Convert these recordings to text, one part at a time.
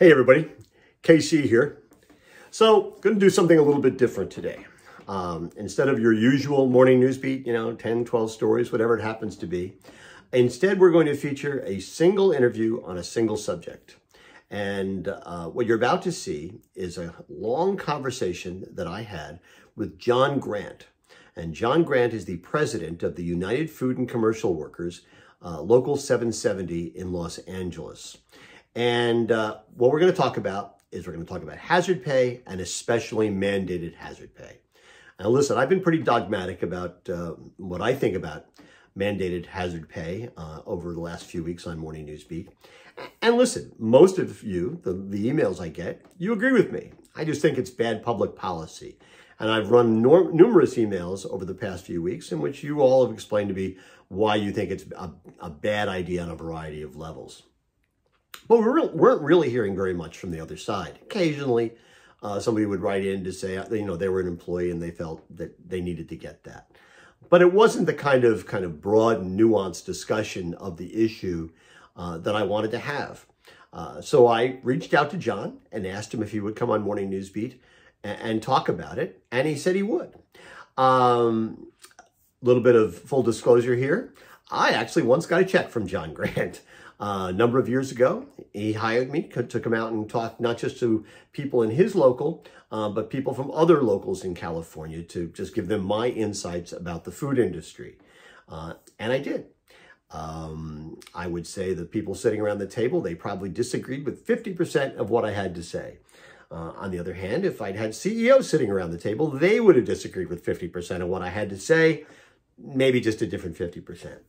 Hey everybody, KC here. So, going to do something a little bit different today. Um, instead of your usual morning news beat, you know, 10, 12 stories, whatever it happens to be, instead we're going to feature a single interview on a single subject. And uh, what you're about to see is a long conversation that I had with John Grant. And John Grant is the president of the United Food and Commercial Workers, uh, Local 770 in Los Angeles. And uh, what we're going to talk about is we're going to talk about hazard pay and especially mandated hazard pay. Now, listen, I've been pretty dogmatic about uh, what I think about mandated hazard pay uh, over the last few weeks on Morning News Beat. And listen, most of you, the, the emails I get, you agree with me. I just think it's bad public policy. And I've run numerous emails over the past few weeks in which you all have explained to me why you think it's a, a bad idea on a variety of levels. But we weren't really hearing very much from the other side. Occasionally, uh, somebody would write in to say, you know, they were an employee and they felt that they needed to get that. But it wasn't the kind of kind of broad, nuanced discussion of the issue uh, that I wanted to have. Uh, so I reached out to John and asked him if he would come on Morning Newsbeat and, and talk about it, and he said he would. A um, little bit of full disclosure here. I actually once got a check from John Grant. Uh, a number of years ago, he hired me to come out and talk not just to people in his local, uh, but people from other locals in California to just give them my insights about the food industry. Uh, and I did. Um, I would say the people sitting around the table, they probably disagreed with 50% of what I had to say. Uh, on the other hand, if I'd had CEOs sitting around the table, they would have disagreed with 50% of what I had to say, maybe just a different 50%.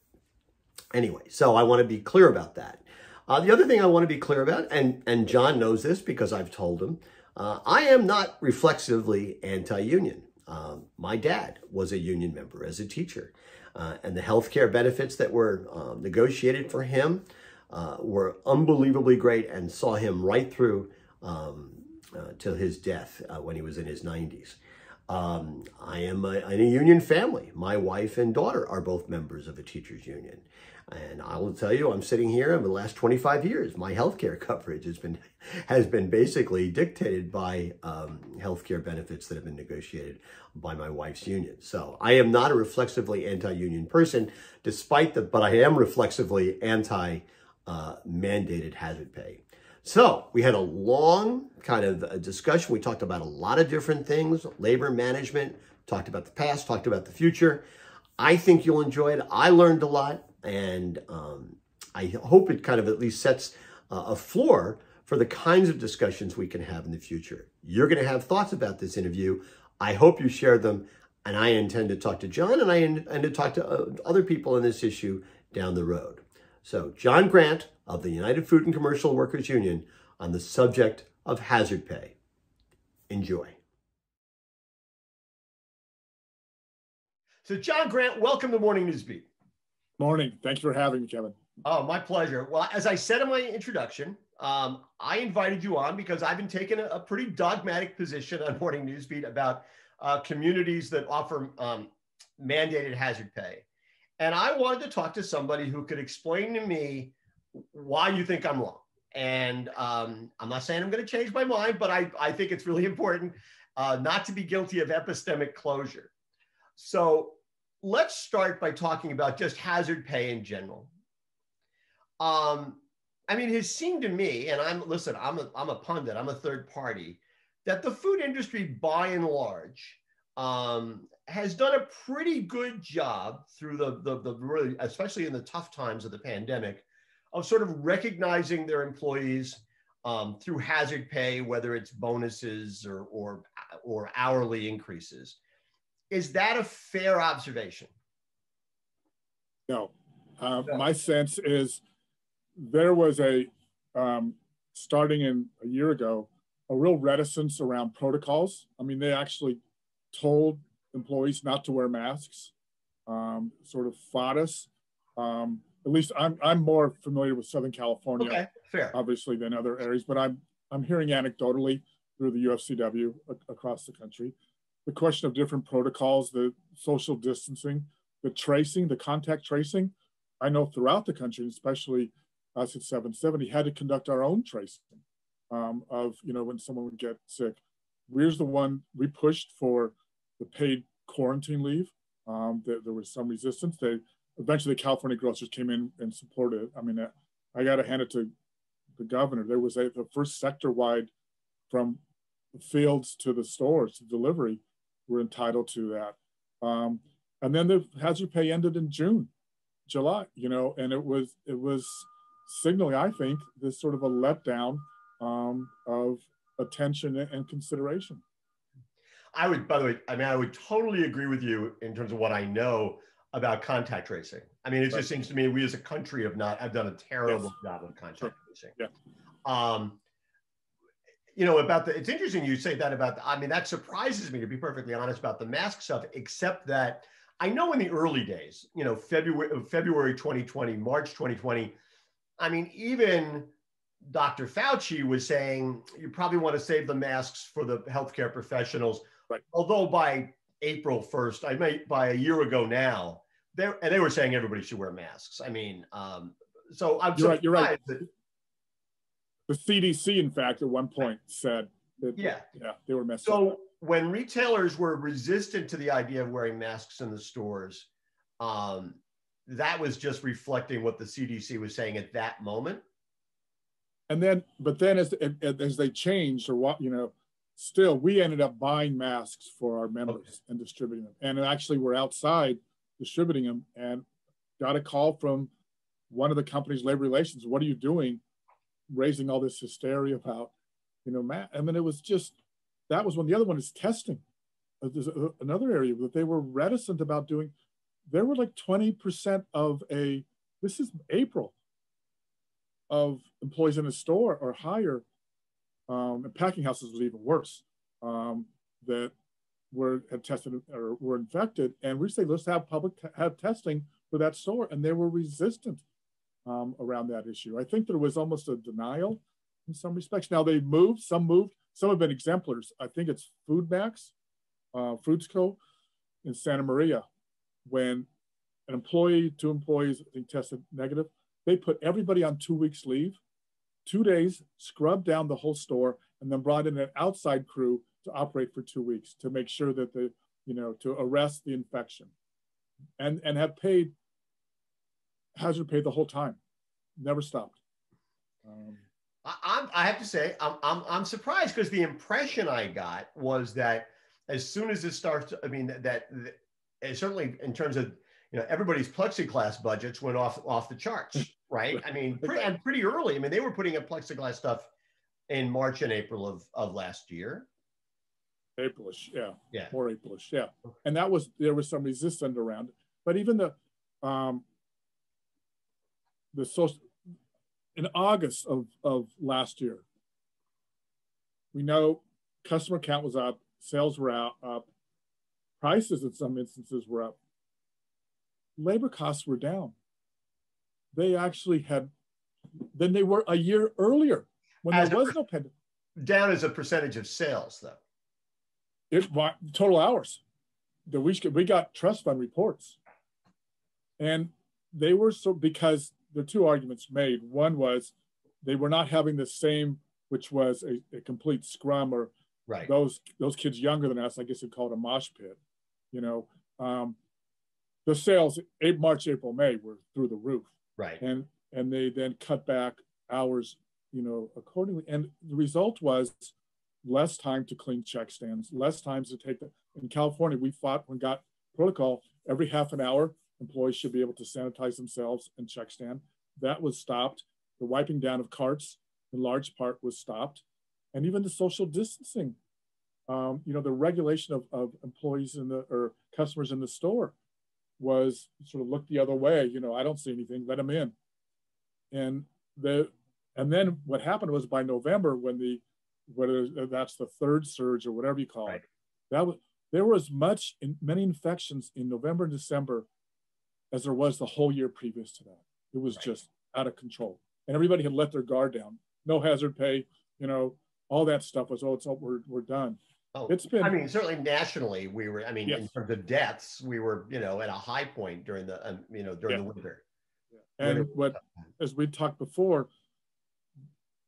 Anyway, so I want to be clear about that. Uh, the other thing I want to be clear about, and, and John knows this because I've told him, uh, I am not reflexively anti-union. Um, my dad was a union member as a teacher, uh, and the health care benefits that were um, negotiated for him uh, were unbelievably great and saw him right through um, uh, till his death uh, when he was in his 90s. Um, I am a, in a union family. My wife and daughter are both members of a teachers union. And I will tell you, I'm sitting here in the last 25 years, my healthcare coverage has been has been basically dictated by um, healthcare benefits that have been negotiated by my wife's union. So I am not a reflexively anti-union person, despite the, but I am reflexively anti-mandated uh, hazard pay. So we had a long kind of uh, discussion. We talked about a lot of different things, labor management, talked about the past, talked about the future. I think you'll enjoy it. I learned a lot. And um, I hope it kind of at least sets uh, a floor for the kinds of discussions we can have in the future. You're going to have thoughts about this interview. I hope you share them. And I intend to talk to John and I intend to talk to uh, other people on this issue down the road. So John Grant of the United Food and Commercial Workers Union on the subject of hazard pay. Enjoy. So John Grant, welcome to Morning News Beat. Morning. Thank you for having me, Kevin. Oh, my pleasure. Well, as I said in my introduction, um, I invited you on because I've been taking a, a pretty dogmatic position on Morning Newsbeat about uh, communities that offer um, mandated hazard pay. And I wanted to talk to somebody who could explain to me why you think I'm wrong. And um, I'm not saying I'm going to change my mind, but I, I think it's really important uh, not to be guilty of epistemic closure. So let's start by talking about just hazard pay in general. Um, I mean, it seemed to me, and I'm listen, I'm a, I'm a pundit, I'm a third party, that the food industry, by and large, um, has done a pretty good job through the, the the really, especially in the tough times of the pandemic, of sort of recognizing their employees um, through hazard pay, whether it's bonuses or or or hourly increases. Is that a fair observation? No. Uh, my sense is there was a, um, starting in a year ago, a real reticence around protocols. I mean, they actually told employees not to wear masks, um, sort of fought us. Um, at least I'm, I'm more familiar with Southern California, okay, fair. obviously, than other areas, but I'm, I'm hearing anecdotally through the UFCW across the country the question of different protocols, the social distancing, the tracing, the contact tracing. I know throughout the country, especially us at 770, had to conduct our own tracing. um, of you know when someone would get sick. We're the one we pushed for the paid quarantine leave. Um, there, there, was some resistance. They eventually the California grocers came in and supported. I mean, I got to hand it to the governor. There was a the first sector wide from the fields to the stores to delivery were entitled to that. Um, and then the hazard pay ended in June, July, you know, and it was it was signaling, I think, this sort of a letdown um, of attention and consideration. I would, by the way, I mean, I would totally agree with you in terms of what I know about contact tracing. I mean, it right. just seems to me we as a country have not have done a terrible yes. job of contact sure. tracing. Yeah. Um, you know, about the, it's interesting you say that about, the, I mean, that surprises me to be perfectly honest about the mask stuff, except that I know in the early days, you know, February, February 2020, March 2020, I mean, even Dr. Fauci was saying you probably want to save the masks for the healthcare professionals. Right. Although by April 1st, I may by a year ago now, there and they were saying everybody should wear masks. I mean, um, so I'm you're right. You're right. That, the CDC, in fact, at one point said that yeah, yeah, they were messed so, up. when retailers were resistant to the idea of wearing masks in the stores, um, that was just reflecting what the CDC was saying at that moment. And then, but then as as they changed or what, you know, still we ended up buying masks for our members okay. and distributing them. And actually, we're outside distributing them and got a call from one of the company's labor relations. What are you doing? Raising all this hysteria about, you know, Matt. I mean, it was just that was when the other one is testing. Uh, there's another area that they were reticent about doing there were like 20% of a, this is April, of employees in a store or higher. Um, and packing houses was even worse, um, that were had tested or were infected. And we say, let's have public have testing for that store. And they were resistant um, around that issue. I think there was almost a denial in some respects. Now they moved, some moved, some have been exemplars. I think it's FoodMaxx, uh, Foods Co. in Santa Maria when an employee, two employees, I think tested negative, they put everybody on two weeks leave, two days, scrubbed down the whole store, and then brought in an outside crew to operate for two weeks to make sure that the, you know, to arrest the infection. And, and have paid hazard pay the whole time, never stopped. Um, I, I have to say, I'm, I'm, I'm surprised because the impression I got was that as soon as it starts, I mean, that, that certainly in terms of you know everybody's plexiglass budgets went off off the charts, right? I mean, pretty, and pretty early. I mean, they were putting up plexiglass stuff in March and April of of last year. Aprilish, yeah, yeah, more Aprilish, yeah, and that was there was some resistance around it, but even the um the social in August of of last year, we know customer count was up, sales were out, up, Prices in some instances were up. Labor costs were down. They actually had, than they were a year earlier when as there was no pandemic. Down as a percentage of sales, though. It total hours. The we we got trust fund reports, and they were so because the two arguments made. One was they were not having the same, which was a, a complete scrum or right. those those kids younger than us. I guess you'd call it a mosh pit you know, um, the sales March, April, May were through the roof. Right. And and they then cut back hours, you know, accordingly. And the result was less time to clean check stands, less times to take the in California, we fought when got protocol every half an hour, employees should be able to sanitize themselves and check stand. That was stopped. The wiping down of carts in large part was stopped. And even the social distancing um, you know, the regulation of, of employees in the or customers in the store was sort of look the other way. You know, I don't see anything, let them in. And the and then what happened was by November, when the whether that's the third surge or whatever you call right. it, that was there was much in many infections in November and December as there was the whole year previous to that. It was right. just out of control. And everybody had let their guard down. No hazard pay, you know, all that stuff was, oh, it's all, we're, we're done. Oh, it's been. I mean, certainly nationally, we were. I mean, yes. in terms of deaths, we were, you know, at a high point during the, um, you know, during yeah. the winter. Yeah. And what, as we talked before,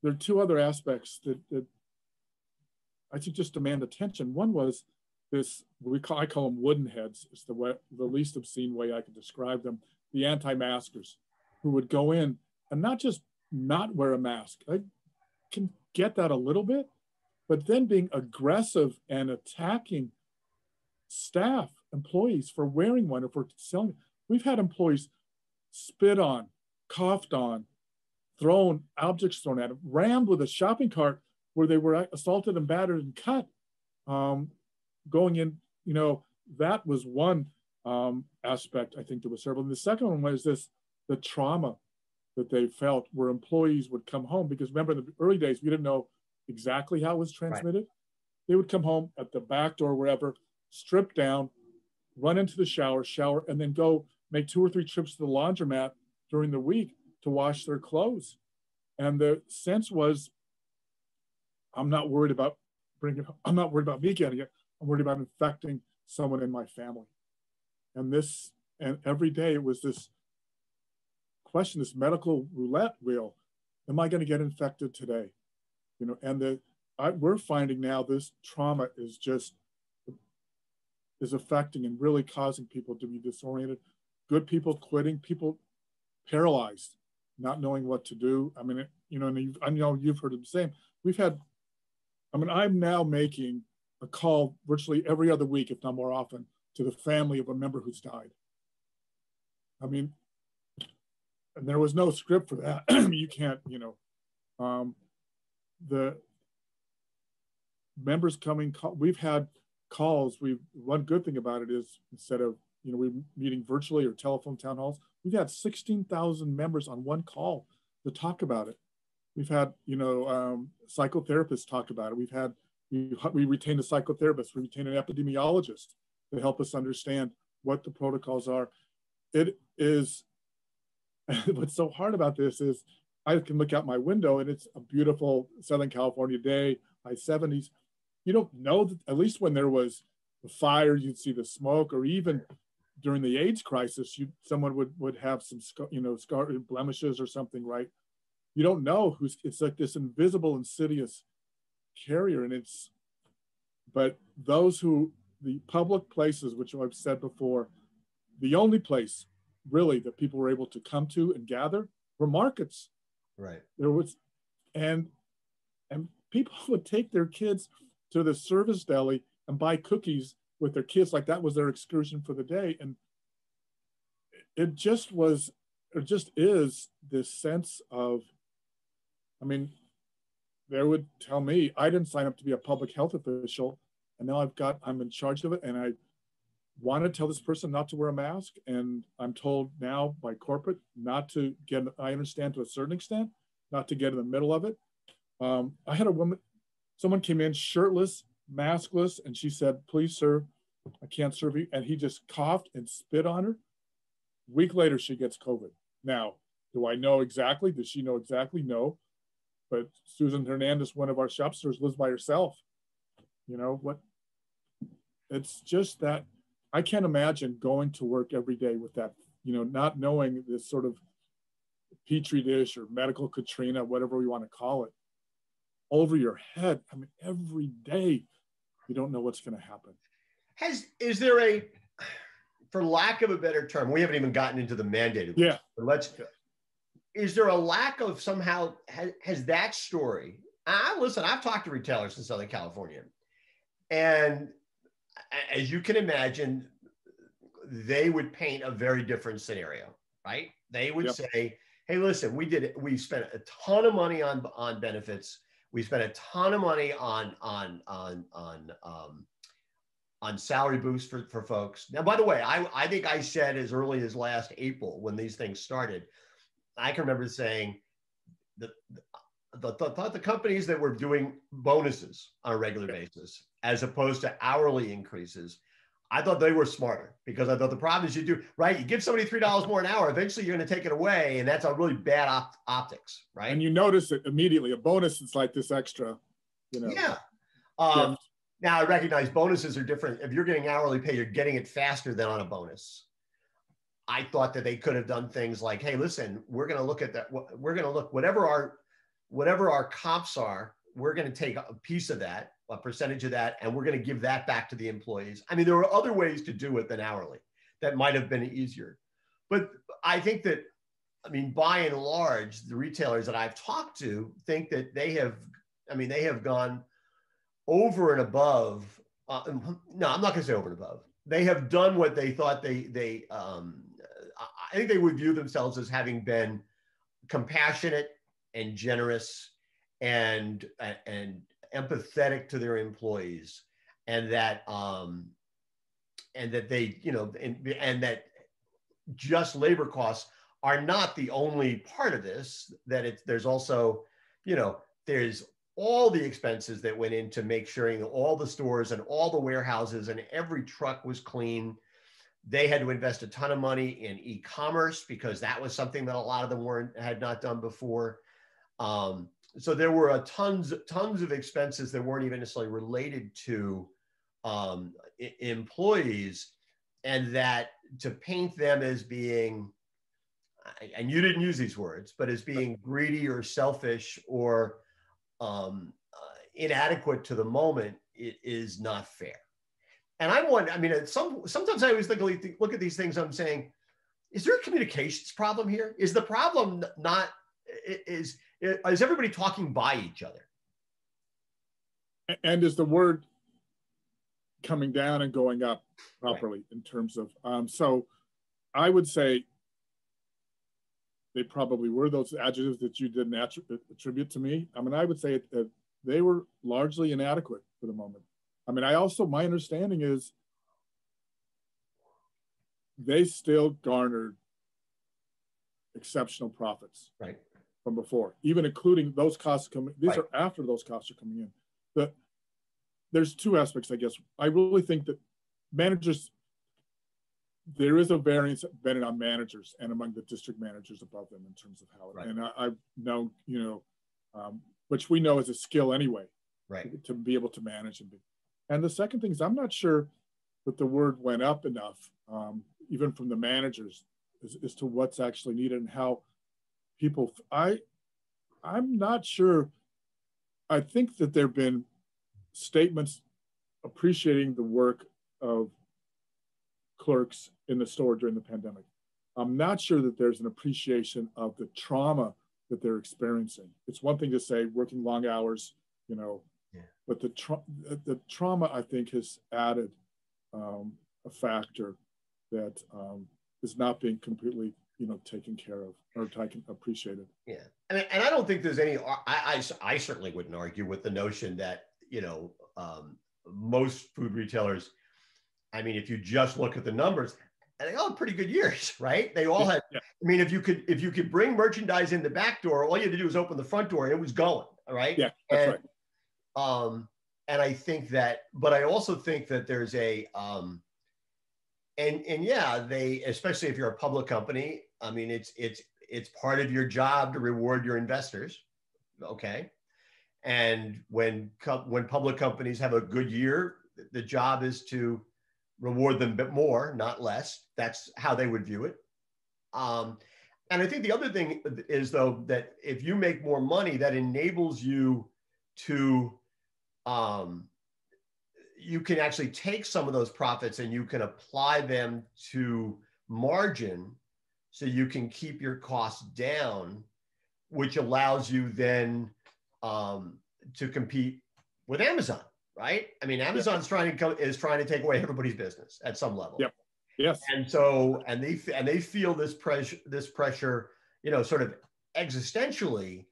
there are two other aspects that, that I think just demand attention. One was this, we call, I call them wooden heads. It's the, way, the least obscene way I could describe them. The anti-maskers who would go in and not just not wear a mask. I can get that a little bit, but then being aggressive and attacking staff, employees for wearing one or for selling. We've had employees spit on, coughed on, thrown objects thrown at them, rammed with a shopping cart where they were assaulted and battered and cut. Um, going in, you know, that was one um, aspect I think that was terrible. And the second one was this the trauma that they felt where employees would come home because remember in the early days we didn't know exactly how it was transmitted. Right. They would come home at the back door, wherever, strip down, run into the shower, shower, and then go make two or three trips to the laundromat during the week to wash their clothes. And the sense was, I'm not worried about bringing, I'm not worried about me getting it. I'm worried about infecting someone in my family. And this, and every day it was this question, this medical roulette wheel. Am I going to get infected today? You know, and the we're finding now this trauma is just is affecting and really causing people to be disoriented. Good people quitting, people paralyzed, not knowing what to do. I mean, you know, and I know you've heard the same. We've had, I mean, I'm now making a call virtually every other week, if not more often, to the family of a member who's died. I mean, and there was no script for that. you can't, you know, um, the members coming, we've had calls. We one good thing about it is instead of you know we're meeting virtually or telephone town halls, we've had 16,000 members on one call to talk about it. We've had you know um, psychotherapists talk about it. We've had we, we retain a psychotherapist, we retain an epidemiologist to help us understand what the protocols are. It is what's so hard about this is I can look out my window and it's a beautiful Southern California day, high 70s you don't know that at least when there was the fire, you'd see the smoke, or even during the AIDS crisis, you someone would would have some you know scar blemishes or something, right? You don't know who's. It's like this invisible, insidious carrier, and it's. But those who the public places, which I've said before, the only place really that people were able to come to and gather were markets. Right. There was, and and people would take their kids to the service deli and buy cookies with their kids like that was their excursion for the day and it just was it just is this sense of i mean they would tell me i didn't sign up to be a public health official and now i've got i'm in charge of it and i want to tell this person not to wear a mask and i'm told now by corporate not to get i understand to a certain extent not to get in the middle of it um, i had a woman someone came in shirtless, maskless, and she said, Please, sir, I can't serve you. And he just coughed and spit on her. A week later, she gets COVID. Now, do I know exactly? Does she know exactly? No. But Susan Hernandez, one of our shopsters, lives by herself. You know what? It's just that I can't imagine going to work every day with that, you know, not knowing this sort of petri dish or medical Katrina, whatever we want to call it over your head. I mean, every day you don't know what's going to happen. Has is there a, for lack of a better term, we haven't even gotten into the mandated. Yeah. But let's. Is there a lack of somehow has, has that story? I listen. I've talked to retailers in Southern California, and as you can imagine, they would paint a very different scenario, right? They would yep. say, "Hey, listen, we did it. We spent a ton of money on on benefits we spent a ton of money on on on on um, on salary boosts for, for folks. Now, by the way, I, I think I said as early as last April when these things started, I can remember saying the, the, the, the companies that were doing bonuses on a regular basis as opposed to hourly increases I thought they were smarter because I thought the problem is you do right. You give somebody three dollars more an hour, eventually you're going to take it away, and that's a really bad op- optics, right? And you notice it immediately. A bonus is like this extra, you know. Yeah. Um, now I recognize bonuses are different. If you're getting hourly pay, you're getting it faster than on a bonus. I thought that they could have done things like, hey, listen, we're going to look at that. We're going to look whatever our whatever our comps are, we're going to take a piece of that, a percentage of that, and we're going to give that back to the employees. I mean, there are other ways to do it than hourly that might have been easier. But I think that, I mean, by and large, the retailers that I've talked to think that they have, I mean, they have gone over and above. Uh, no, I'm not going to say over and above. They have done what they thought they they. Um, I think they would view themselves as having been compassionate and generous and and empathetic to their employees, and that um, and that they you know and, and that just labor costs are not the only part of this. That it's there's also you know there's all the expenses that went into make sure all the stores and all the warehouses and every truck was clean. They had to invest a ton of money in e-commerce because that was something that a lot of them weren't had not done before. Um, so there were tons tons of expenses that weren't even necessarily related to um, I- employees, and that to paint them as being and you didn't use these words, but as being greedy or selfish or um, uh, inadequate to the moment it is not fair. And I want, I mean, some, sometimes I always think, look at these things, I'm saying, is there a communications problem here? Is the problem not, is, is everybody talking by each other? And is the word coming down and going up properly right. in terms of, um, so I would say they probably were those adjectives that you didn't attribute to me. I mean, I would say that they were largely inadequate for the moment. I mean, I also, my understanding is they still garnered exceptional profits right. From before, even including those costs coming. These right. are after those costs are coming in. But there's two aspects, I guess. I really think that managers there is a variance depending on managers and among the district managers above them in terms of how. Right. And I, have known, you know, um, which we know is a skill anyway, right, to, to, be able to manage and be. And the second thing is, I'm not sure that the word went up enough, um, even from the managers, as, as to what's actually needed and how people. I, I'm not sure. I think that there've been statements appreciating the work of clerks in the store during the pandemic. I'm not sure that there's an appreciation of the trauma that they're experiencing. It's one thing to say working long hours, you know, yeah. but the tra- the trauma I think has added um, a factor that um, is not being completely you know taken care of or taken appreciated. Yeah, and and I don't think there's any. I I, I certainly wouldn't argue with the notion that you know um, most food retailers I mean, if you just look at the numbers, they all had pretty good years, right? They all had. Yeah. I mean, if you could if you could bring merchandise in the back door, all you had to do was open the front door, and it was going. All right. Yeah, that's and, right. Um, and I think that, but I also think that there's a, um, and and yeah, they especially if you're a public company. I mean, it's it's it's part of your job to reward your investors. Okay. And when when public companies have a good year, the job is to reward them a bit more, not less. That's how they would view it. Um, and I think the other thing is, though, that if you make more money, that enables you to, um, you can actually take some of those profits and you can apply them to margin so you can keep your costs down, which allows you then um, to compete with Amazon right? I mean, Amazon's trying to come is trying to take away everybody's business at some level. Yep. Yes. And so, and they and they feel this pressure, this pressure, you know, sort of existentially,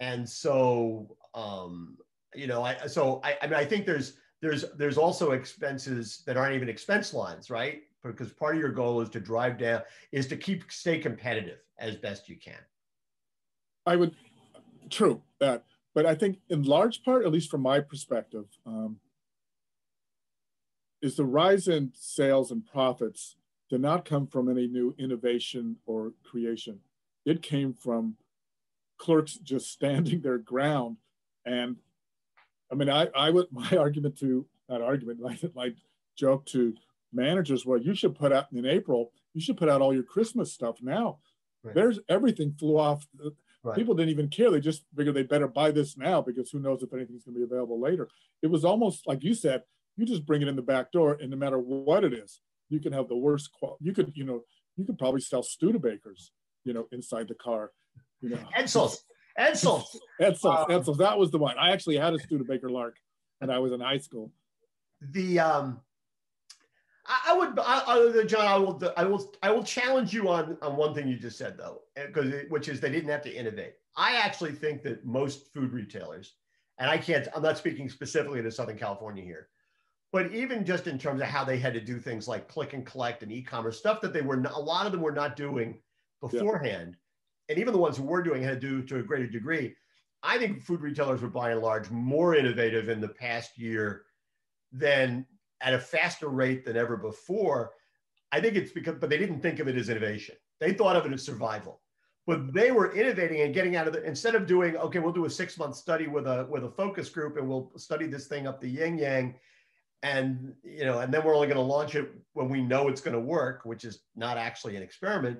and so, um, you know, I so I, I mean, I think there's there's there's also expenses that aren't even expense lines, right? Because part of your goal is to drive down is to keep stay competitive as best you can. I would, true that. But I think, in large part, at least from my perspective, um, is the rise in sales and profits did not come from any new innovation or creation. It came from clerks just standing their ground. And I mean, I, I would, my argument to, not argument, my, my joke to managers well, you should put out in April, you should put out all your Christmas stuff now. Right. There's everything flew off Right. People didn't even care. They just figured they better buy this now because who knows if anything's going to be available later. It was almost like you said, you just bring it in the back door, and no matter what it is, you can have the worst quality. You could, you know, you could probably sell Studebakers, you know, inside the car. You know, Edsel's, Edsel's, Edsel's, um, Edsel's. That was the one. I actually had a Studebaker Lark, and I was in high school. The um, I, I would, I, I, John, I will, I will, I will challenge you on on one thing you just said though, because which is they didn't have to innovate. I actually think that most food retailers, and I can't, I'm not speaking specifically to Southern California here, but even just in terms of how they had to do things like click and collect and e-commerce stuff that they were not, a lot of them were not doing beforehand, yeah. and even the ones who were doing had to do to a greater degree. I think food retailers were by and large more innovative in the past year than at a faster rate than ever before. I think it's because, but they didn't think of it as innovation. They thought of it as survival. But they were innovating and getting out of it instead of doing, okay, we'll do a six month study with a with a focus group and we'll study this thing up the yin yang, and you know, and then we're only going to launch it when we know it's going to work, which is not actually an experiment.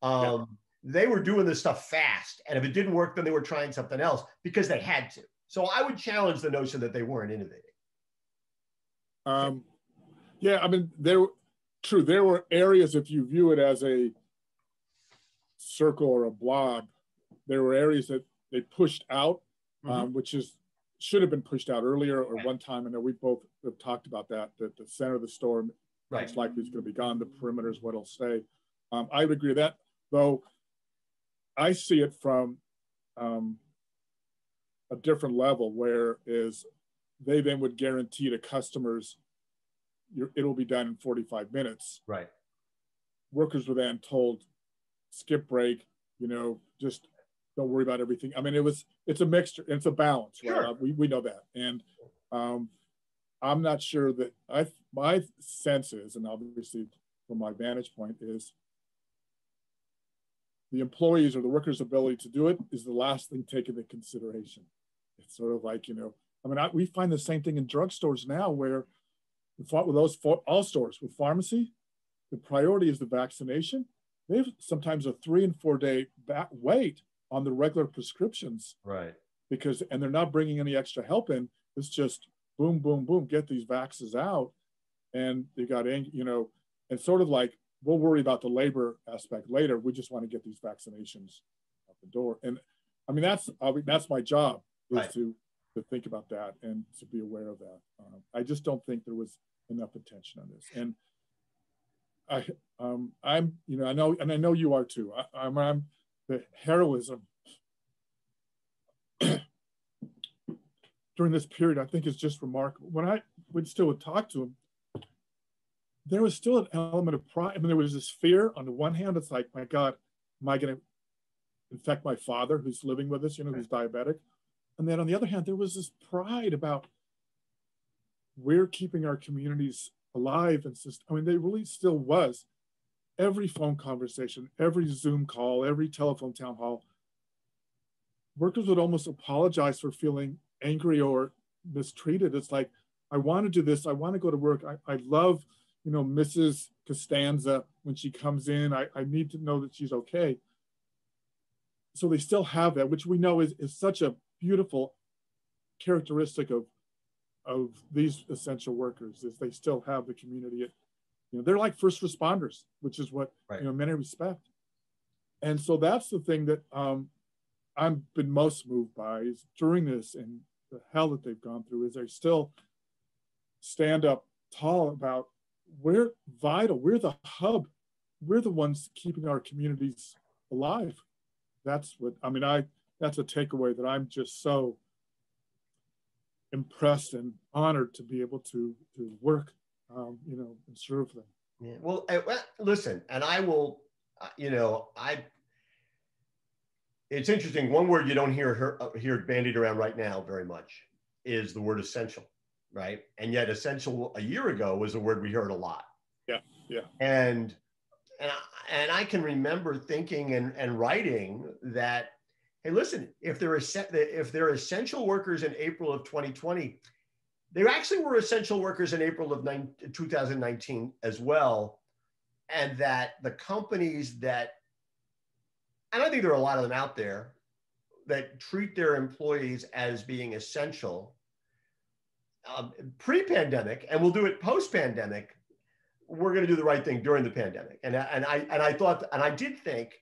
Um, yeah. They were doing this stuff fast, and if it didn't work, then they were trying something else because they had to. So I would challenge the notion that they weren't innovating. Um, yeah, I mean, there, true, there were areas, if you view it as a circle or a blob, there were areas that they pushed out, mm-hmm. um, which is should have been pushed out earlier or one time. I know we both have talked about that, that the center of the storm right. it's likely is going to be gone. The perimeter is what'll stay. Um, I would agree with that, though I see it from um, a different level, where is they then would guarantee to customers it'll be done in 45 minutes. Right. Workers were then told, skip break, you know, just don't worry about everything. I mean, it was, it's a mixture, it's a balance, right? Sure. Uh, we, we know that. And um, I'm not sure that I, my sense is, and obviously from my vantage point is the employees or the workers' ability to do it is the last thing taken into consideration. It's sort of like, you know, I mean, I, we find the same thing in drugstores now where with those all stores with pharmacy, the priority is the vaccination. They have sometimes a three and four day back wait on the regular prescriptions. Right. Because, and they're not bringing any extra help in. It's just boom, boom, boom, get these vaxes out. And they got, in, you know, and sort of like, we'll worry about the labor aspect later. We just want to get these vaccinations out the door. And I mean, that's, I mean, that's my job is right. to to think about that and to be aware of that. Um, I just don't think there was enough attention on this. And I, um, I'm, you know, I know, and I know you are too. I, I'm, I'm the heroism during this period. I think is just remarkable. When I would still would talk to him, there was still an element of pride. I mean, there was this fear. On the one hand, it's like, my God, am I going to infect my father who's living with us? You know, who's diabetic and then on the other hand, there was this pride about we're keeping our communities alive and just, I mean, they really still was. Every phone conversation, every Zoom call, every telephone town hall, workers would almost apologize for feeling angry or mistreated. It's like, I want to do this. I want to go to work. I, I love, you know, Mrs. Costanza when she comes in. I, I need to know that she's okay. So they still have that, which we know is, is such a beautiful characteristic of of these essential workers is they still have the community. You know, they're like first responders, which is what right. you know many respect. And so that's the thing that um, I've been most moved by is during this and the hell that they've gone through is they still stand up tall about we're vital, we're the hub, we're the ones keeping our communities alive. That's what I mean. I that's a takeaway that I'm just so impressed and honored to be able to to work, um, you know, and serve them. Yeah. Well, I, well, listen, and I will, uh, you know, I. It's interesting. One word you don't hear her, uh, hear bandied around right now very much is the word essential, right? And yet, essential a year ago was a word we heard a lot. Yeah, yeah. And and I, and I can remember thinking and, and writing that hey, listen, if they're if they're essential workers in April of 2020, they actually were essential workers in April of 2019 as well, and that the companies that, and I think there are a lot of them out there, that treat their employees as being essential um, pre-pandemic, and we'll do it post-pandemic, we're going to do the right thing during the pandemic. And and I and I thought and I did think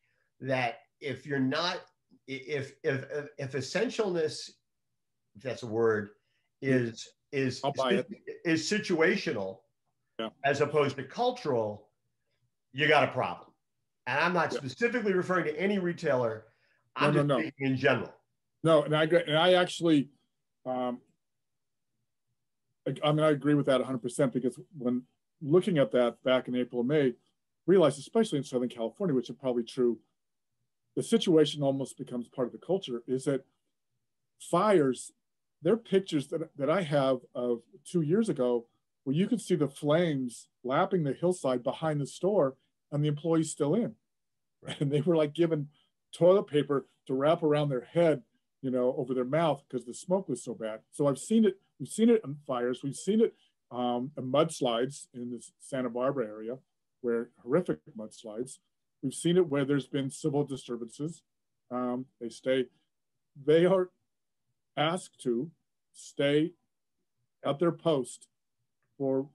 that if you're not if if if essentialness, if that's a word, is is is situational yeah. as opposed to cultural, you got a problem. And I'm not yeah. specifically referring to any retailer. I'm no, no, no. in general. No, and I and I actually, um, I, I mean, I agree with that 100 percent because when looking at that back in April and May, realized, especially in Southern California, which is probably true, the situation almost becomes part of the culture. Is that fires? There are pictures that, that I have of two years ago where you could see the flames lapping the hillside behind the store and the employees still in. Right. And they were like given toilet paper to wrap around their head, you know, over their mouth because the smoke was so bad. So I've seen it. We've seen it in fires. We've seen it um, in mudslides in the Santa Barbara area, where horrific mudslides. We've seen it where there's been civil disturbances. Um, they stay. They are asked to stay at their post for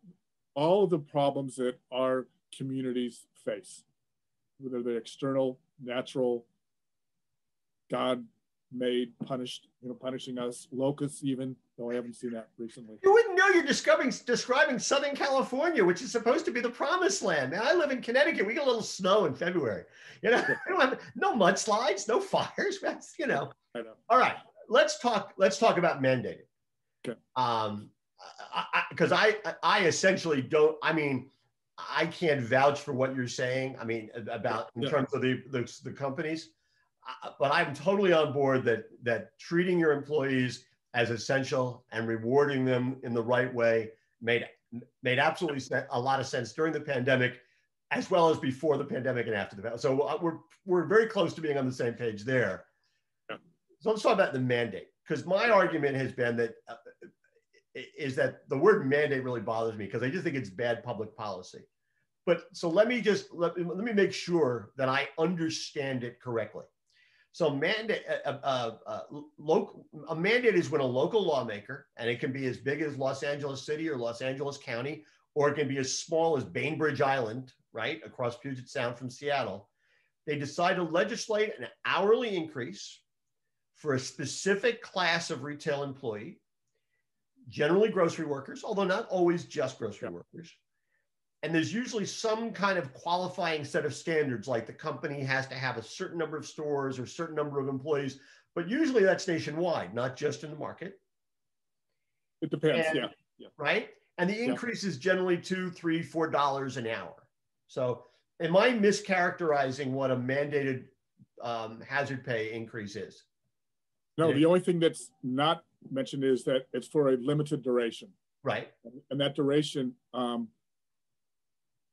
all of the problems that our communities face, whether they're external, natural, God made, punished, you know, punishing us, locusts even, though I haven't seen that recently. You wouldn't know you're describing describing Southern California, which is supposed to be the promised land. Man, I live in Connecticut. We get a little snow in February. You know, we don't have no mudslides, no fires. That's, you know. I know. All right. Let's talk, let's talk about mandated. Okay. Um, because I, I, I essentially don't. I mean, I can't vouch for what you're saying. I mean, about in yeah. terms of the, the, the companies, but I'm totally on board that that treating your employees as essential and rewarding them in the right way made made absolutely a lot of sense during the pandemic, as well as before the pandemic and after the pandemic. So uh, we're we're very close to being on the same page there. So let's talk about the mandate because my argument has been that uh, is that the word mandate really bothers me because I just think it's bad public policy. But so let me just let, let me make sure that I understand it correctly. So mandate uh, uh, uh, local, a mandate is when a local lawmaker, and it can be as big as Los Angeles City or Los Angeles County, or it can be as small as Bainbridge Island, right across Puget Sound from Seattle. They decide to legislate an hourly increase for a specific class of retail employee generally grocery workers, although not always just grocery yeah. workers. And there's usually some kind of qualifying set of standards, like the company has to have a certain number of stores or a certain number of employees, but usually that's nationwide, not just in the market. It depends, and, yeah. yeah. Right? And the increase yeah. is generally two, three, four dollars an hour. So am I mischaracterizing what a mandated um, hazard pay increase is? No, the only thing that's not mentioned is that it's for a limited duration. Right. And that duration um,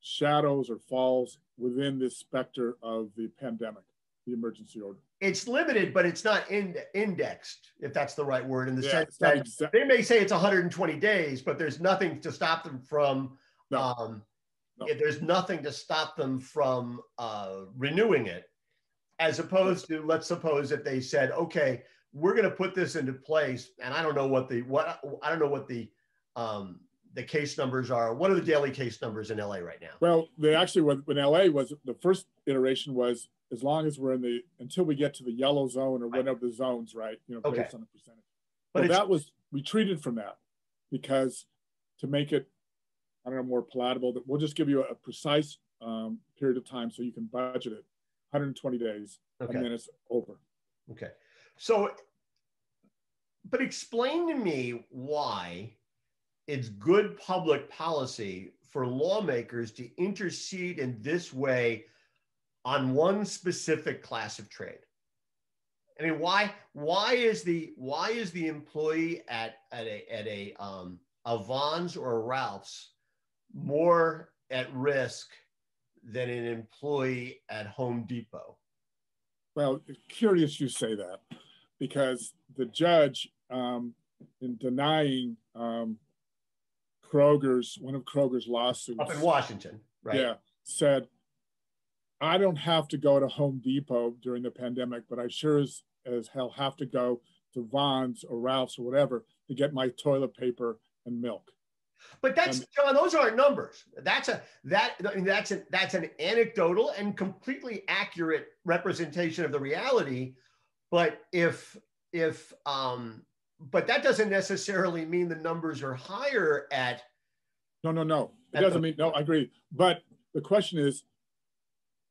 shadows or falls within this specter of the pandemic, the emergency order. It's limited, but it's not in, indexed, if that's the right word, in the yeah, sense that exa- they may say it's 120 days, but there's nothing to stop them from. No. Um, no. There's nothing to stop them from uh, renewing it, as opposed to let's suppose if they said, okay, we're going to put this into place and i don't know what the what i don't know what the um the case numbers are what are the daily case numbers in la right now? Well they actually when, when la was the first iteration was as long as we're in the until we get to the yellow zone or whatever the zones right you know okay. based on the percentage. But well, that was retreated from that because to make it i don't know more palatable that we'll just give you a, a precise um, period of time so you can budget it. 120 days okay. and then it's over. Okay. So, but explain to me why it's good public policy for lawmakers to intercede in this way on one specific class of trade. I mean, why why is the why is the employee at at a at a um, a Vons or a Ralph's more at risk than an employee at Home Depot? Well, curious you say that because the judge, um, in denying um, Kroger's one of Kroger's lawsuits up in Washington, right? Yeah, said, I don't have to go to Home Depot during the pandemic, but I sure as as hell have to go to Vons or Ralph's or whatever to get my toilet paper and milk. But that's John. Those aren't numbers. That's a that I mean, that's an that's an anecdotal and completely accurate representation of the reality. But if if um, but that doesn't necessarily mean the numbers are higher at. No, no, no. It doesn't the, mean no. I agree. But the question is,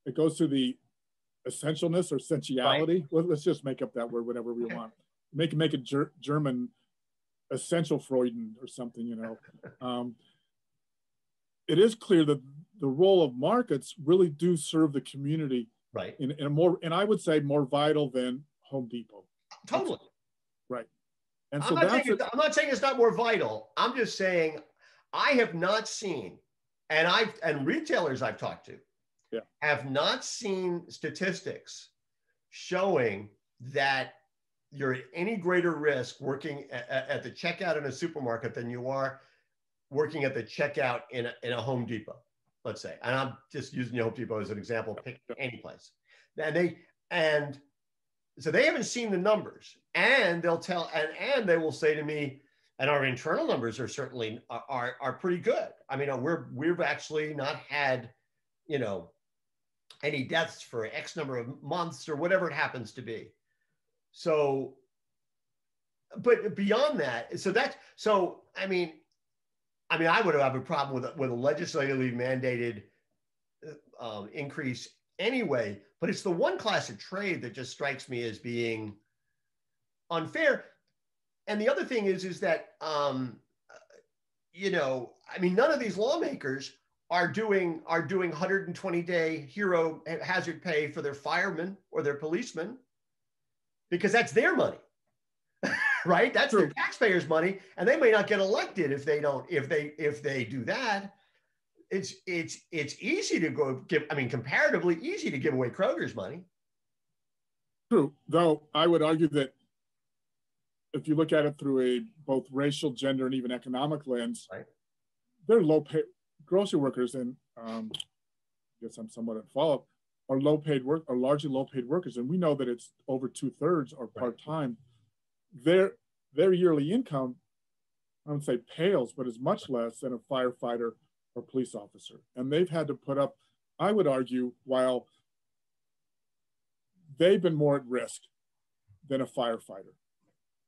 it goes to the essentialness or essentiality. Right. Let's just make up that word, whatever we want. Make make it ger- German essential Freuden or something, you know. Um, it is clear that the role of markets really do serve the community right in, in a more and I would say more vital than Home Depot. Totally. That's, right. And so I'm not, saying I'm not saying it's not more vital. I'm just saying I have not seen, and I've and retailers I've talked to yeah. have not seen statistics showing that you're at any greater risk working at, at, the checkout in a supermarket than you are working at the checkout in a, in a Home Depot, let's say. And I'm just using the Home Depot as an example, pick any place. And they and so they haven't seen the numbers, and they'll tell and and they will say to me, and our internal numbers are certainly are are pretty good. I mean, we're we've actually not had, you know, any deaths for X number of months or whatever it happens to be. So, but beyond that, so that's so. I mean, I mean, I would have a problem with with a legislatively mandated uh, um, increase anyway. But it's the one class of trade that just strikes me as being unfair. And the other thing is, is that um, you know, I mean, none of these lawmakers are doing are doing 120 day hero hazard pay for their firemen or their policemen because that's their money right that's True. their taxpayers money and they may not get elected if they don't if they if they do that it's it's it's easy to go give i mean comparatively easy to give away kroger's money True, though I would argue that if you look at it through a both racial, gender, and even economic lens, right. they're low paid grocery workers, and um, I guess I'm somewhat at fault are low paid work are largely low paid workers, and we know that it's over two thirds are part time. Right. Their their yearly income, I would say pales, but is much less than a firefighter or police officer, and they've had to put up. I would argue while they've been more at risk than a firefighter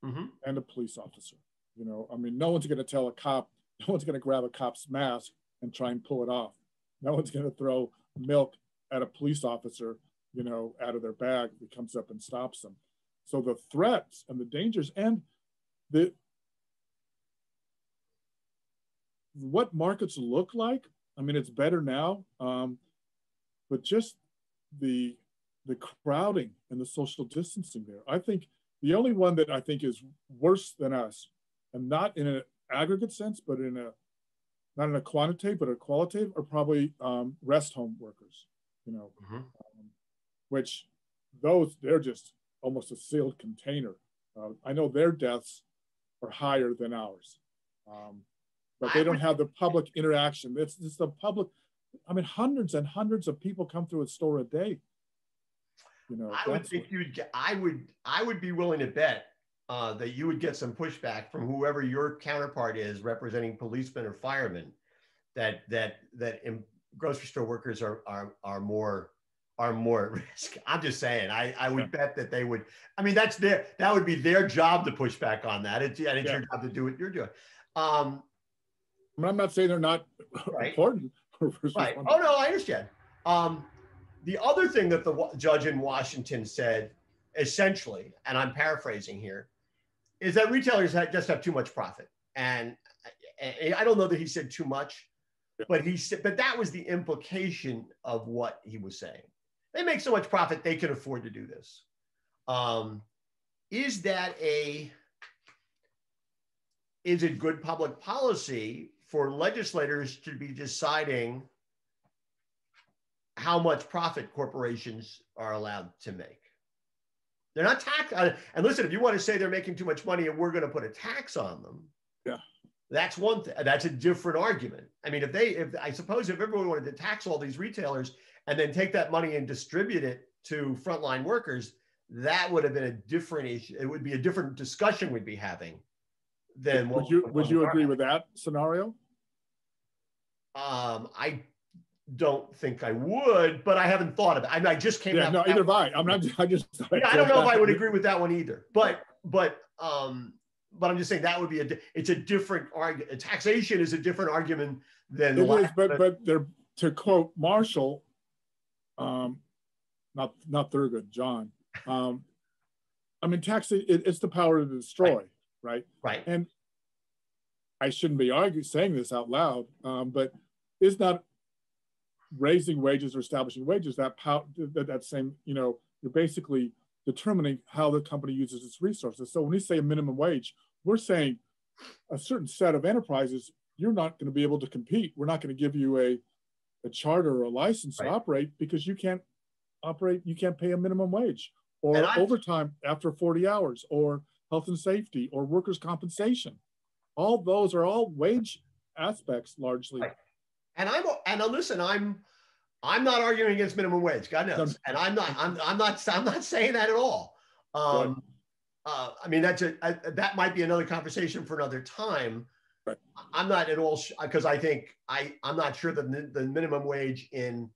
mm-hmm. and a police officer. You know, I mean, no one's going to tell a cop, no one's going to grab a cop's mask and try and pull it off. No one's going to throw milk at a police officer, you know, out of their bag that comes up and stops them. So the threats and the dangers and the what markets look like. I mean, it's better now, um, but just the the crowding and the social distancing there. I think the only one that I think is worse than us, and not in an aggregate sense, but in a not in a quantitative but a qualitative, are probably um, rest home workers you know, mm-hmm. um, which those they're just almost a sealed container. Uh, I know their deaths are higher than ours, um, but they don't have the public interaction. It's, it's the public. I mean, hundreds and hundreds of people come through a store a day. You know, I would think you'd. Get, I would. I would be willing to bet uh, that you would get some pushback from whoever your counterpart is representing policemen or firemen. That that that grocery store workers are are are more are more at risk. I'm just saying. I, I would yeah. bet that they would. I mean, that's their that would be their job to push back on that. It's, and it's yeah. your job to do what you're doing. Um, I'm not saying they're not right. important. right. Oh no, I understand. Um, the other thing that the judge in Washington said, essentially, and I'm paraphrasing here, is that retailers just have too much profit. And I don't know that he said too much, but he said, but that was the implication of what he was saying. They make so much profit they can afford to do this. Um, is that a is it good public policy for legislators to be deciding how much profit corporations are allowed to make? They're not taxed. Uh, and listen, if you want to say they're making too much money and we're going to put a tax on them, yeah, that's one thing. That's a different argument. I mean, if they, if I suppose if everyone wanted to tax all these retailers and then take that money and distribute it to frontline workers, that would have been a different issue. It would be a different discussion we'd be having than would you would you agree with that scenario? Um, I don't think I would, but I haven't thought of it. I, mean, I just came. Yeah, no, either I. I'm not. I just. Yeah, I don't know if I would agree with that one either. But but um, but I'm just saying that would be a. It's a different argument. Taxation is a different argument than. It is, but but they're to quote Marshall, um, not not Thurgood, John. Um, I mean, tax it, it's the power to destroy, right. right? Right. And I shouldn't be arguing saying this out loud, um, but is not raising wages or establishing wages that power that, that same you know you're basically determining how the company uses its resources. So when we say a minimum wage, we're saying a certain set of enterprises you're not going to be able to compete. We're not going to give you a a charter or a license right. to operate because you can't operate, you can't pay a minimum wage or overtime after 40 hours or health and safety or workers' compensation. All those are all wage aspects largely. Right. And I'm and listen, I'm I'm not arguing against minimum wage, God knows. And I'm not I'm I'm not I'm not saying that at all. Um, uh, I mean that's a, a that might be another conversation for another time. Right. I'm not at all because I think I I'm not sure that the, the minimum wage in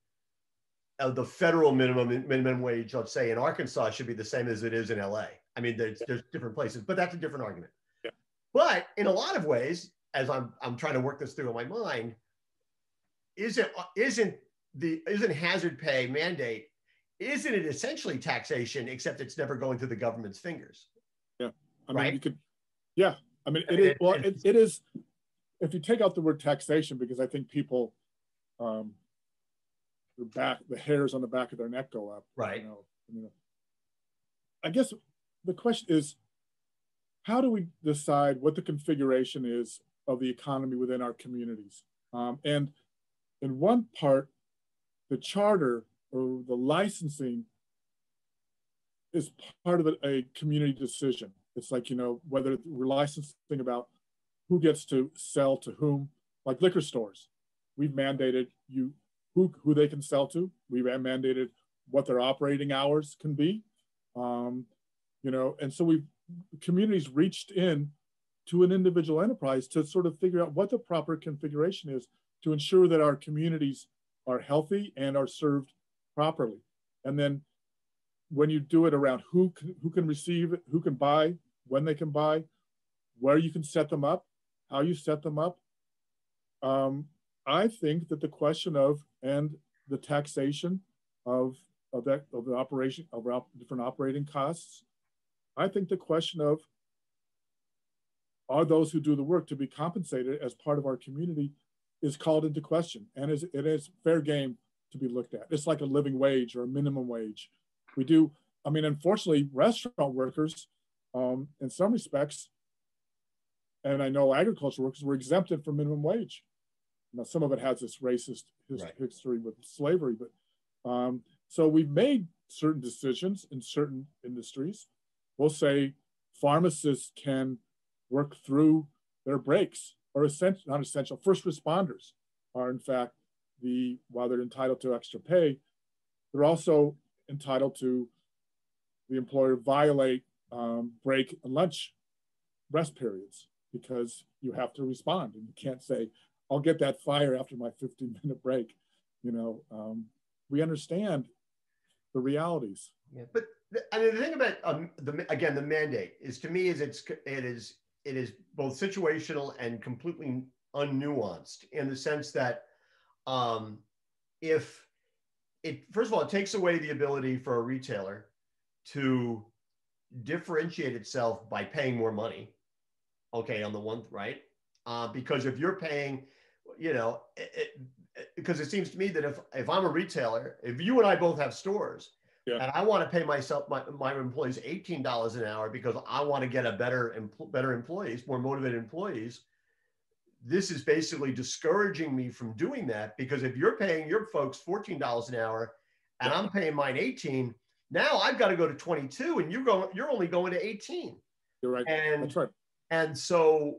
uh, the federal minimum minimum wage, let's say in Arkansas, should be the same as it is in LA. I mean, there's, there's different places, but that's a different argument. Yeah. But in a lot of ways, as I'm I'm trying to work this through in my mind, isn't isn't the isn't hazard pay mandate isn't it essentially taxation except it's never going through the government's fingers? Yeah, I mean, right? you could. Yeah, I mean, it is. Well, it, it is. If you take out the word taxation, because I think people, um, the back, the hairs on the back of their neck go up. Right. You know, you know. I guess the question is, how do we decide what the configuration is of the economy within our communities? Um, and in one part, the charter or the licensing is part of a, community decision. It's like, you know, whether we're licensing about who gets to sell to whom, like liquor stores. We've mandated you who, who they can sell to. We've mandated what their operating hours can be. Um, you know, and so we've communities reached in to an individual enterprise to sort of figure out what the proper configuration is to ensure that our communities are healthy and are served properly. And then when you do it around who can, who can receive who can buy, when they can buy, where you can set them up, how you set them up. Um, I think that the question of and the taxation of of that of the operation of different operating costs. I think the question of are those who do the work to be compensated as part of our community is called into question and is it is fair game to be looked at. It's like a living wage or a minimum wage. We do, I mean, unfortunately, restaurant workers um, in some respects, and I know agriculture workers were exempted from minimum wage. Now, some of it has this racist his, right. history with slavery, but um, so we've made certain decisions in certain industries. We'll say pharmacists can work through their breaks, or essential, not essential. First responders are, in fact, the while they're entitled to extra pay, they're also entitled to the employer violate um, break and lunch rest periods because you have to respond and you can't say, I'll get that fire after my 15 minute break. You know, um, we understand the realities. Yeah, but the, I mean, the thing about um, the again the mandate is to me is it's it is it is both situational and completely unnuanced in the sense that um, if it first of all it takes away the ability for a retailer to differentiate itself by paying more money okay on the one right? Uh, because if you're paying you know it, it, because it seems to me that if if i'm a retailer if you and i both have stores yeah. and i want to pay myself my, my employees $18 an hour because i want to get a better better employees more motivated employees this is basically discouraging me from doing that because if you're paying your folks $14 an hour and I'm paying mine 18, now I've got to go to 22 and you're going, you're only going to 18. You're right. And, That's right. And so,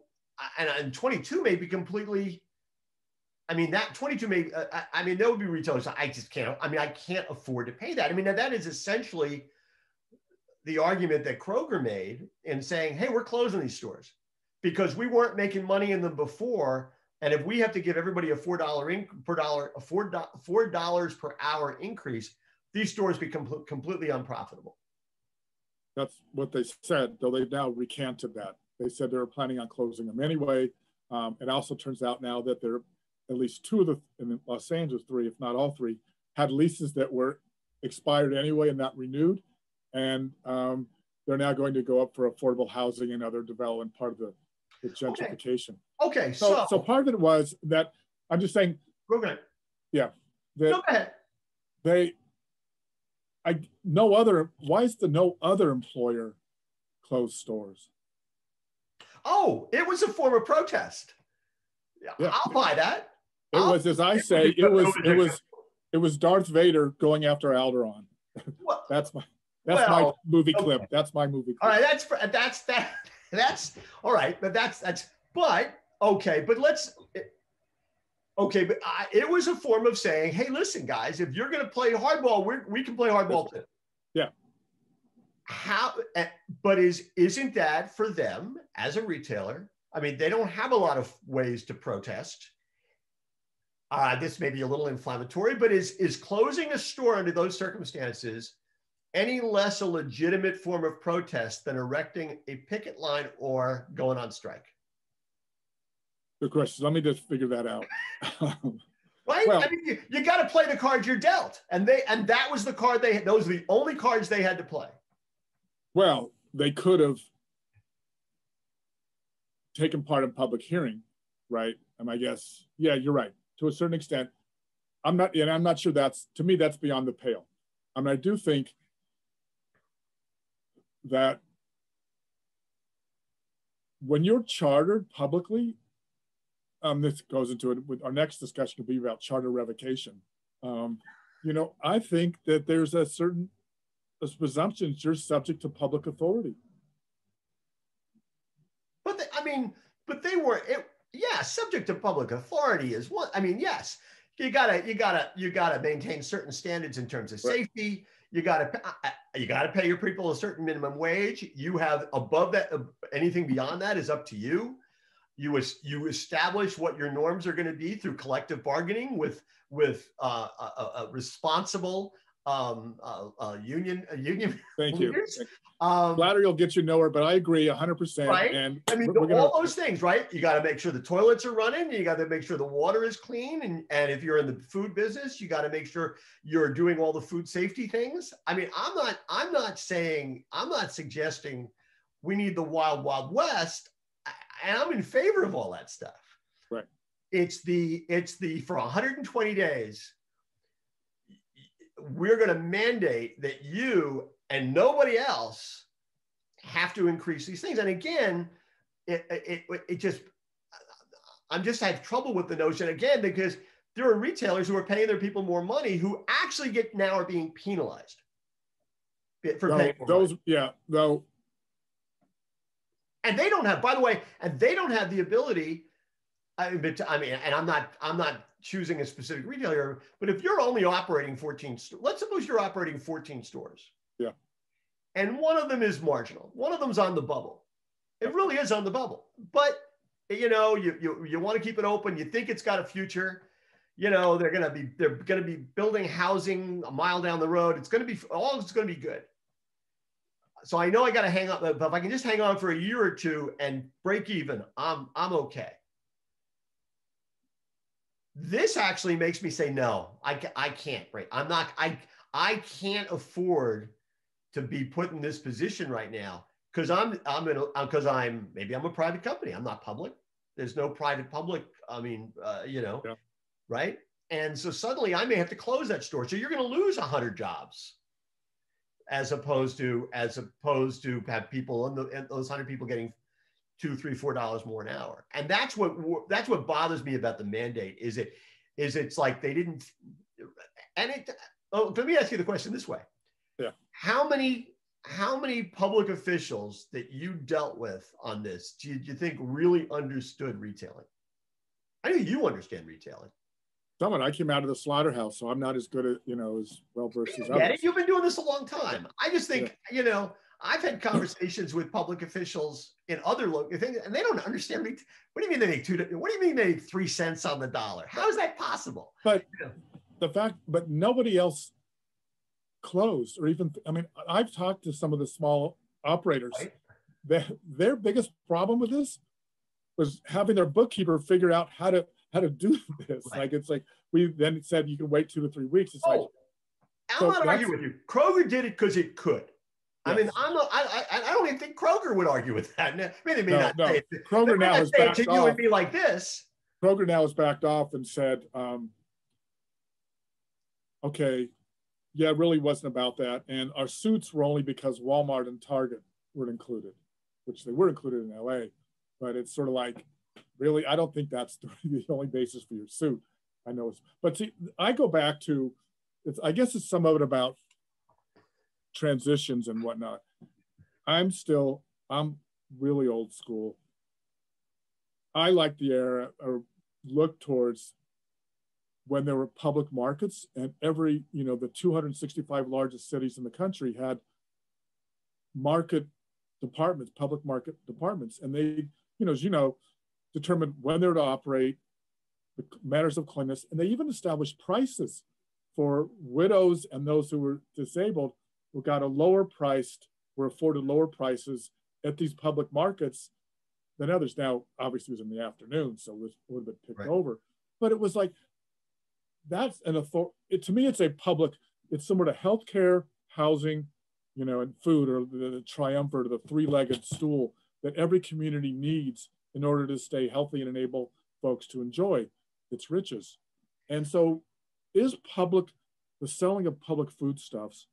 and, and 22 may be completely, I mean, that 22 may, uh, I, mean, there would be retailers, I just can't, I mean, I can't afford to pay that. I mean, that is essentially the argument that Kroger made in saying, hey, we're closing these stores because we weren't making money in them before. And if we have to give everybody a four dollar per dollar, a four four dollars per hour increase, these stores become completely unprofitable. That's what they said, though they've now recanted that. They said they were planning on closing them anyway. Um, it also turns out now that there, at least two of the in Los Angeles, three, if not all three, had leases that were expired anyway and not renewed, and um, they're now going to go up for affordable housing and other development part of the, the gentrification. Okay, okay so, so, so part of it was that I'm just saying. Go ahead. Yeah. That go ahead. They, I no other. Why is the no other employer closed stores? Oh, it was a form of protest. Yeah. I'll buy that. It was, as I say, it was, it was, it was Darth Vader going after Alderaan. Well, that's my, that's well, my movie okay. clip. That's my movie. Clip. All right, that's that's that. That's all right, but that's that's. But okay, but let's. Okay, but I, it was a form of saying, "Hey, listen, guys, if you're going to play hardball, we we can play hardball too." Yeah. How? Eh, but is isn't that for them as a retailer? I mean, they don't have a lot of ways to protest. Uh, this may be a little inflammatory, but is is closing a store under those circumstances any less a legitimate form of protest than erecting a picket line or going on strike? Good question. Let me just figure that out. right? Well, I mean, you, you got to play the cards you're dealt, and they and that was the card they. Had those are the only cards they had to play. Well, they could have taken part in public hearing, right? And I guess, yeah, you're right. To a certain extent, I'm not, and I'm not sure that's to me that's beyond the pale. I mean, I do think that when you're chartered publicly, um, this goes into it with our next discussion will be about charter revocation. Um, you know, I think that there's a certain a presumption you're subject to public authority. But I mean, but they were, it, yeah, subject to public authority is what I mean. Yes, you gotta, you gotta, you gotta maintain certain standards in terms of right. safety you got to uh, you got to pay your people a certain minimum wage. You have above that anything beyond that is up to you. You you establish what your norms are going to be through collective bargaining with with uh, a, a, responsible um, uh, uh, union uh, union. Thank you. Um, Flattery will get you nowhere, but I agree 100%. Right. And I mean, all gonna... those things, right? You got to make sure the toilets are running. You got to make sure the water is clean. And, and if you're in the food business, you got to make sure you're doing all the food safety things. I mean, I'm not, I'm not saying, I'm not suggesting we need the wild, wild west. And I'm in favor of all that stuff. Right. It's the, it's the, for 120 days, we're going to mandate that you and nobody else have to increase these things. And again, it, it, it just, I'm just have trouble with the notion again, because there are retailers who are paying their people more money who actually get now are being penalized for paying those. Money. Yeah. Though. And they don't have, by the way, and they don't have the ability. I mean, I mean, and I'm not, I'm not choosing a specific retailer, but if you're only operating 14, let's suppose you're operating 14 stores yeah. And one of them is marginal. One of them's on the bubble. It really is on the bubble. But you know, you you, you want to keep it open. You think it's got a future. You know, they're gonna be they're gonna be building housing a mile down the road. It's gonna be all it's gonna be good. So I know I got to hang up, but if I can just hang on for a year or two and break even, I'm I'm okay. This actually makes me say no. I I can't break. I'm not. I I can't afford to be put in this position right now because I'm I'm in because I'm maybe I'm a private company. I'm not public. There's no private public. I mean, uh, you know, yeah. right? And so suddenly I may have to close that store. So you're going to lose hundred jobs, as opposed to as opposed to have people in those hundred people getting two, three, four dollars more an hour. And that's what that's what bothers me about the mandate. Is it is it's like they didn't. And it. Oh, let me ask you the question this way yeah. How many how many public officials that you dealt with on this do you, do you think really understood retailing? I know you understand retailing. Someone I came out of the slaughterhouse, so I'm not as good at you know as well versed as others. You've been doing this a long time. I just think yeah. you know I've had conversations with public officials in other local things, and they don't understand. What do you mean they make two? What do you mean they make three cents on the dollar? How is that possible? But the fact, but nobody else closed, or even I mean, I've talked to some of the small operators. Right. Their, their biggest problem with this was having their bookkeeper figure out how to how to do this. Right. Like it's like we then said you can wait two to three weeks. It's oh, like I'm so not arguing with you. Kroger did it because it could. I mean, I'm not, I, I, I don't even think Kroger would argue with that. I mean, they may no, not no. say it. Kroger now has backed to you and me like this. Kroger now has backed off and said, um, okay, yeah, it really wasn't about that. And our suits were only because Walmart and Target were included, which they were included in LA. But it's sort of like, really, I don't think that's the only basis for your suit. I know it's, but see, I go back to, it's, I guess it's some of it about transitions and whatnot. I'm still, I'm really old school. I like the era or look towards when there were public markets and every, you know, the 265 largest cities in the country had market departments, public market departments. And they, you know, as you know, determined when they're to operate, the matters of cleanliness, and they even established prices for widows and those who were disabled who got a lower priced, were afforded lower prices at these public markets than others. Now, obviously, it was in the afternoon, so it was a little bit picked right. over. But it was like that's an authority. to me, it's a public. It's similar to healthcare, housing, you know, and food, or the, the triumvirate, or the three-legged stool that every community needs in order to stay healthy and enable folks to enjoy its riches. And so, is public the selling of public foodstuffs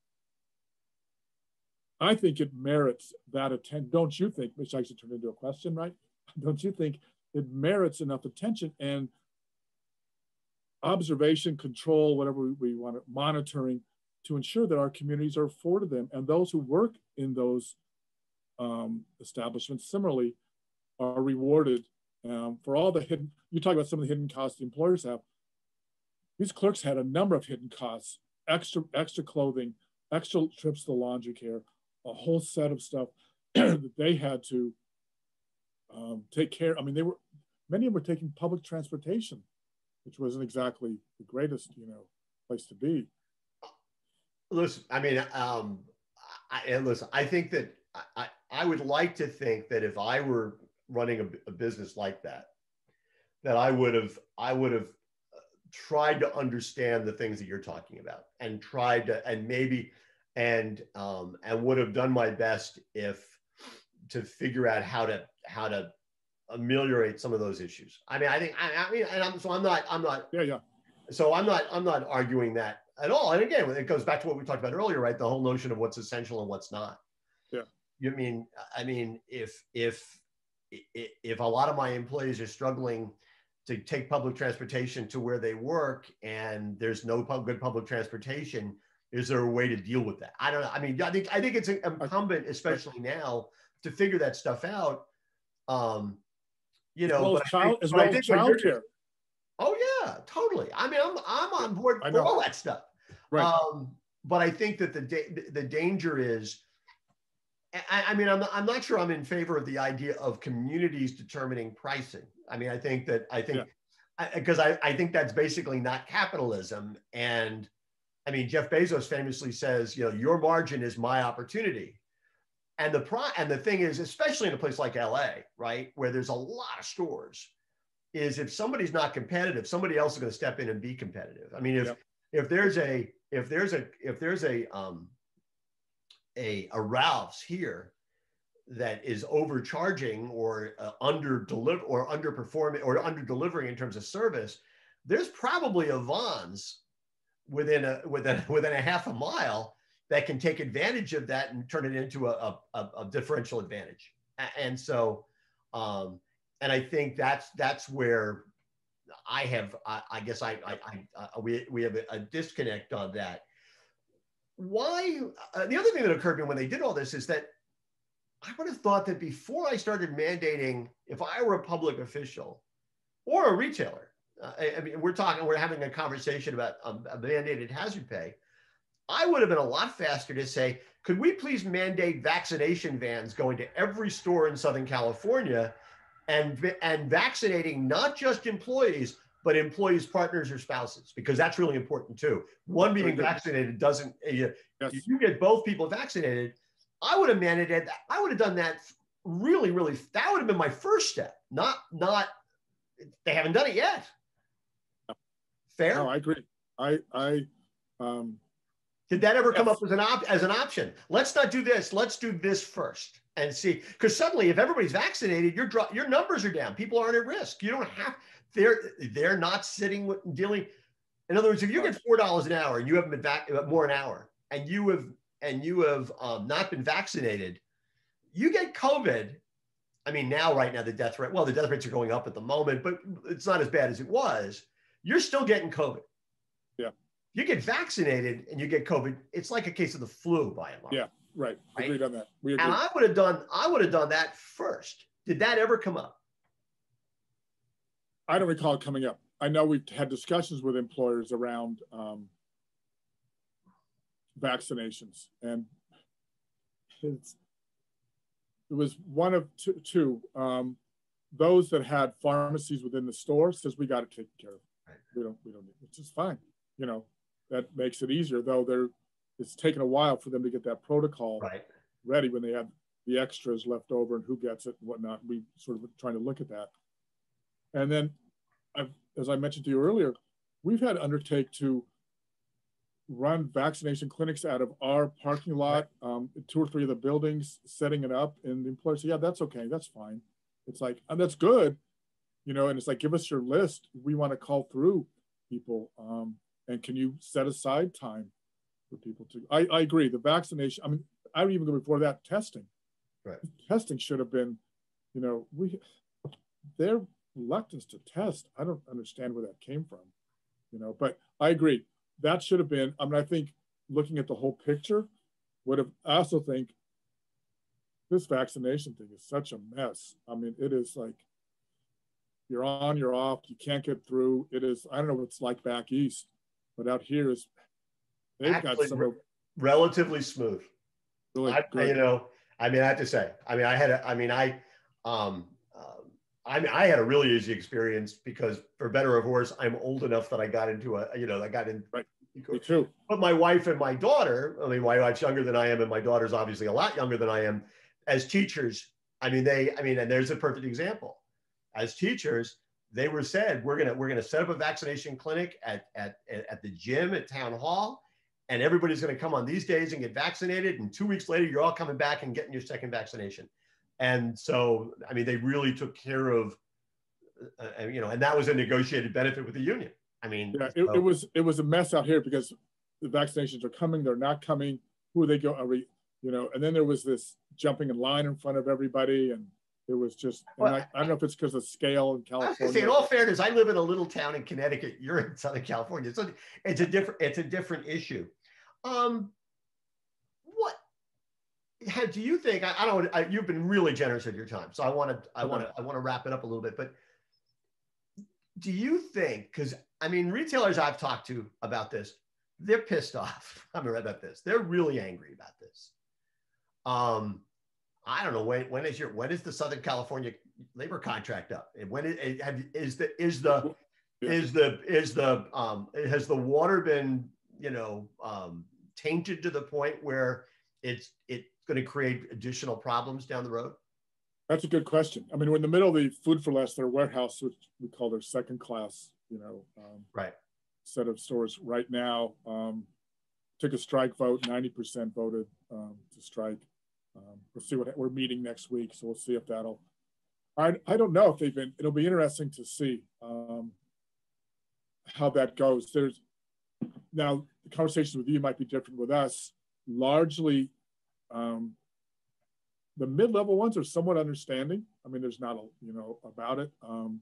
I think it merits that attention. Don't you think, which actually turned into a question, right? Don't you think it merits enough attention and observation, control, whatever we, want, monitoring to ensure that our communities are afforded them and those who work in those um, establishments similarly are rewarded um, for all the hidden, you talk about some of the hidden costs the employers have. These clerks had a number of hidden costs, extra, extra clothing, extra trips to the laundry care, a whole set of stuff that they had to um, take care. I mean, they were many of them were taking public transportation, which wasn't exactly the greatest, you know, place to be. Listen, I mean, um, I, and listen, I think that I, I would like to think that if I were running a, a business like that, that I would have I would have uh, tried to understand the things that you're talking about and tried to and maybe and um, and would have done my best if to figure out how to how to ameliorate some of those issues. I mean, I think I, I mean, and I'm so I'm not I'm not yeah yeah. So I'm not I'm not arguing that at all. And again, it goes back to what we talked about earlier, right? The whole notion of what's essential and what's not. Yeah. You mean I mean if if if a lot of my employees are struggling to take public transportation to where they work and there's no good public transportation is there a way to deal with that? I don't know. I mean, I think I think it's incumbent, especially now, to figure that stuff out. Um, you know, as well as child, as well as childcare. Oh yeah, totally. I mean, I'm I'm on board for all that stuff. Right. Um, but I think that the da- the danger is. I, I mean, I'm not, I'm not sure I'm in favor of the idea of communities determining pricing. I mean, I think that I think because yeah. I, I, I think that's basically not capitalism and I mean, Jeff Bezos famously says, you know, your margin is my opportunity. And the pro- and the thing is, especially in a place like LA, right, where there's a lot of stores, is if somebody's not competitive, somebody else is going to step in and be competitive. I mean, if yep. if there's a if there's a if there's a um a, a Ralph's here that is overcharging or uh, under deliver or underperforming or under delivering in terms of service, there's probably a Vons within a within within a half a mile that can take advantage of that and turn it into a, a, a differential advantage. And so, um, and I think that's that's where I have I, I guess I, I, I uh, we we have a, disconnect on that. Why? Uh, the other thing that occurred to me when they did all this is that I would have thought that before I started mandating, if I were a public official or a retailer, uh, I mean, we're talking, we're having a conversation about um, a mandated hazard pay. I would have been a lot faster to say, could we please mandate vaccination vans going to every store in Southern California and, and vaccinating not just employees, but employees, partners, or spouses, because that's really important too. One being vaccinated doesn't, uh, you, yes. you get both people vaccinated. I would have mandated that. I would have done that really, really, that would have been my first step, not, not, they haven't done it yet. Fair? No, I agree. I, I, um, did that ever come yes. up as an op- as an option? Let's not do this. Let's do this first and see. Because suddenly, if everybody's vaccinated, your dro- your numbers are down. People aren't at risk. You don't have. They're they're not sitting with dealing. In other words, if you get four dollars an hour and you haven't been back uh, more an hour, and you have and you have um, not been vaccinated, you get COVID. I mean, now right now the death rate. Well, the death rates are going up at the moment, but it's not as bad as it was. You're still getting COVID Yeah. you get vaccinated and you get COVID, it's like a case of the flu by and large. Yeah, right. right? Agreed on that. We agree. And I would have done, I would have done that first. Did that ever come up? I don't recall it coming up. I know we've had discussions with employers around um, vaccinations, and it was one of two. two um, those that had pharmacies within the store says we got to take care of. We don't. We don't. Which is fine. You know, that makes it easier. Though there, it's taken a while for them to get that protocol right. ready when they have the extras left over and who gets it and whatnot. We sort of trying to look at that. And then, I've, as I mentioned to you earlier, we've had to undertake to run vaccination clinics out of our parking lot, um, two or three of the buildings, setting it up. And the employer said, yeah, that's okay. That's fine. It's like, and that's good, you know, and it's like, give us your list. We want to call through people. Um, and can you set aside time for people to i, I agree the vaccination i mean i would even go before that testing right testing should have been you know we their reluctance to test i don't understand where that came from you know but i agree that should have been i mean i think looking at the whole picture would have I also think this vaccination thing is such a mess i mean it is like you're on you're off you can't get through it is i don't know what it's like back east but out here is they've Actually, got some re- relatively smooth. Really I, you know, I mean, I have to say, I mean, I had, a, I mean, I, um, uh, I mean, I had a really easy experience because, for better or worse, I'm old enough that I got into a, you know, I got in. Right. Me too. But my wife and my daughter, I mean, my wife's younger than I am, and my daughter's obviously a lot younger than I am. As teachers, I mean, they, I mean, and there's a perfect example. As teachers, they were said we're gonna we're gonna set up a vaccination clinic at at at the gym at town hall, and everybody's gonna come on these days and get vaccinated. And two weeks later, you're all coming back and getting your second vaccination. And so, I mean, they really took care of, uh, uh you know, and that was a negotiated benefit with the union. I mean, yeah, it, so. it was it was a mess out here because the vaccinations are coming, they're not coming. Who are they go? Are we, you know? And then there was this jumping in line in front of everybody, and it was just, well, I, I, don't know if it's because of scale in California. Say, in all fairness, I live in a little town in Connecticut. You're in Southern California, so it's a different it's a different issue. Um, what how, do you think? I, I don't. I, you've been really generous with your time, so I want to I want to I want to wrap it up a little bit. But do you think? Because I mean, retailers I've talked to about this, they're pissed off. I'm about this. They're really angry about this. Um, I don't know when when is your when is the Southern California labor contract up? And When is, have, is the is the is the is the um has the water been you know um tainted to the point where it's it's going to create additional problems down the road? That's a good question. I mean, we're in the middle of the Food 4 Less, their warehouse, which we call their second class, you know, um, right set of stores right now. Um, took a strike vote, 90% voted um, to strike. Um, we'll see what we're meeting next week, so we'll see if that'll. I I don't know if they've been. It'll be interesting to see um, how that goes. There's now the conversations with you might be different with us. Largely, um, the mid-level ones are somewhat understanding. I mean, there's not a you know about it. Um,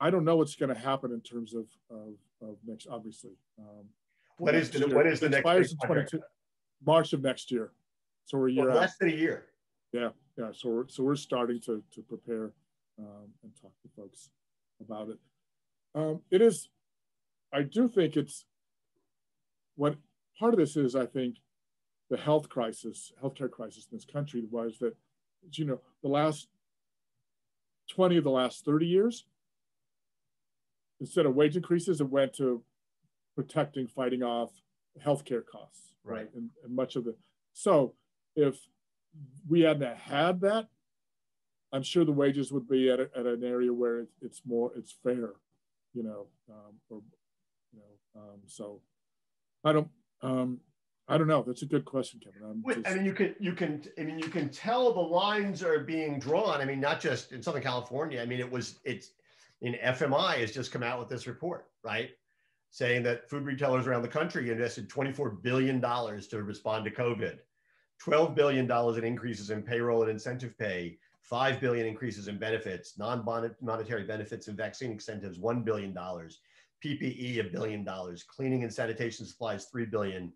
I don't know what's going to happen in terms of of, of next. Obviously, um, what is the what is the next? March of next year. So we're year well, less than a year. Yeah, yeah. So we're so we're starting to to prepare um, and talk to folks about it. Um, it is, I do think it's what part of this is, I think, the health crisis, healthcare crisis in this country was that, you know, the last 20 of the last 30 years, instead of wage increases, it went to protecting, fighting off healthcare costs. Right. right? And, and much of the, so if we hadn't had that, I'm sure the wages would be at, a, at an area where it, it's more, it's fair, you know, um, or, you know, um, so I don't, um, I don't know. That's a good question, Kevin. Wait, just... I mean, you can, you can, I mean, you can tell the lines are being drawn. I mean, not just in Southern California. I mean, it was, it's in FMI has just come out with this report, right? Saying that food retailers around the country invested $24 billion to respond to COVID, $12 billion in increases in payroll and incentive pay, 5 billion increases in benefits, non-monetary benefits and vaccine incentives, $1 billion, PPE, a billion dollars, cleaning and sanitation supplies, 3 billion,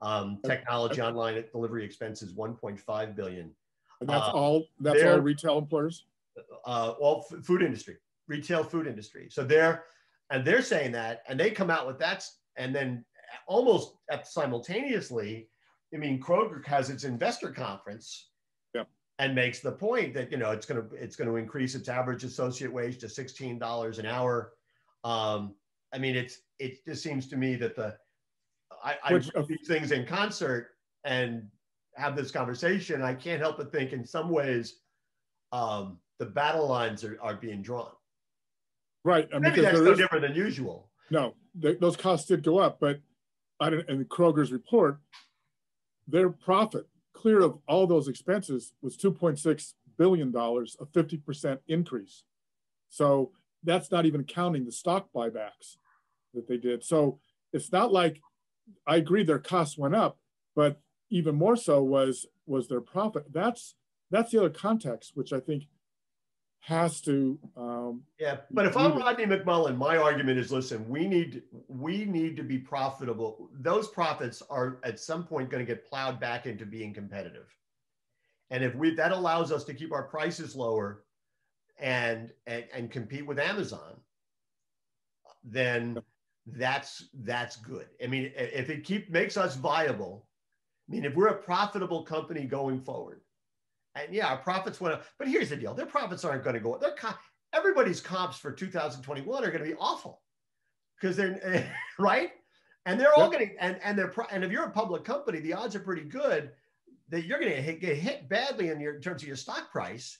um, technology online delivery expenses, 1.5 billion. And that's uh, all, that's all retail employers? Uh, all food industry, retail food industry. So they're, and they're saying that, and they come out with that, and then almost simultaneously, I mean, Kroger has its investor conference and makes the point that you know it's going to it's going to increase its average associate wage to sixteen dollars an hour. Um, I mean, it's it just seems to me that the I, I Which, these things in concert and have this conversation. I can't help but think in some ways um, the battle lines are, are being drawn. Right. I mean, Maybe that's no is, different than usual. No, those costs did go up, but I don't, in Kroger's report, their profit clear of all those expenses was $2.6 billion, a 50% increase. So that's not even counting the stock buybacks that they did. So it's not like I agree their costs went up, but even more so was was their profit. That's that's the other context, which I think has to. Um, yeah, but if I'm Rodney McMullen, my argument is: listen, we need we need to be profitable. Those profits are at some point going to get plowed back into being competitive, and if we that allows us to keep our prices lower, and and, and compete with Amazon, then that's that's good. I mean, if it keep makes us viable, I mean, if we're a profitable company going forward and yeah, our profits went up. But here's the deal: their profits aren't going to go. Their everybody's comps for 2021 are going to be awful because they're right, and they're all getting and and they're and if you're a public company, the odds are pretty good that you're going to get hit badly in your in terms of your stock price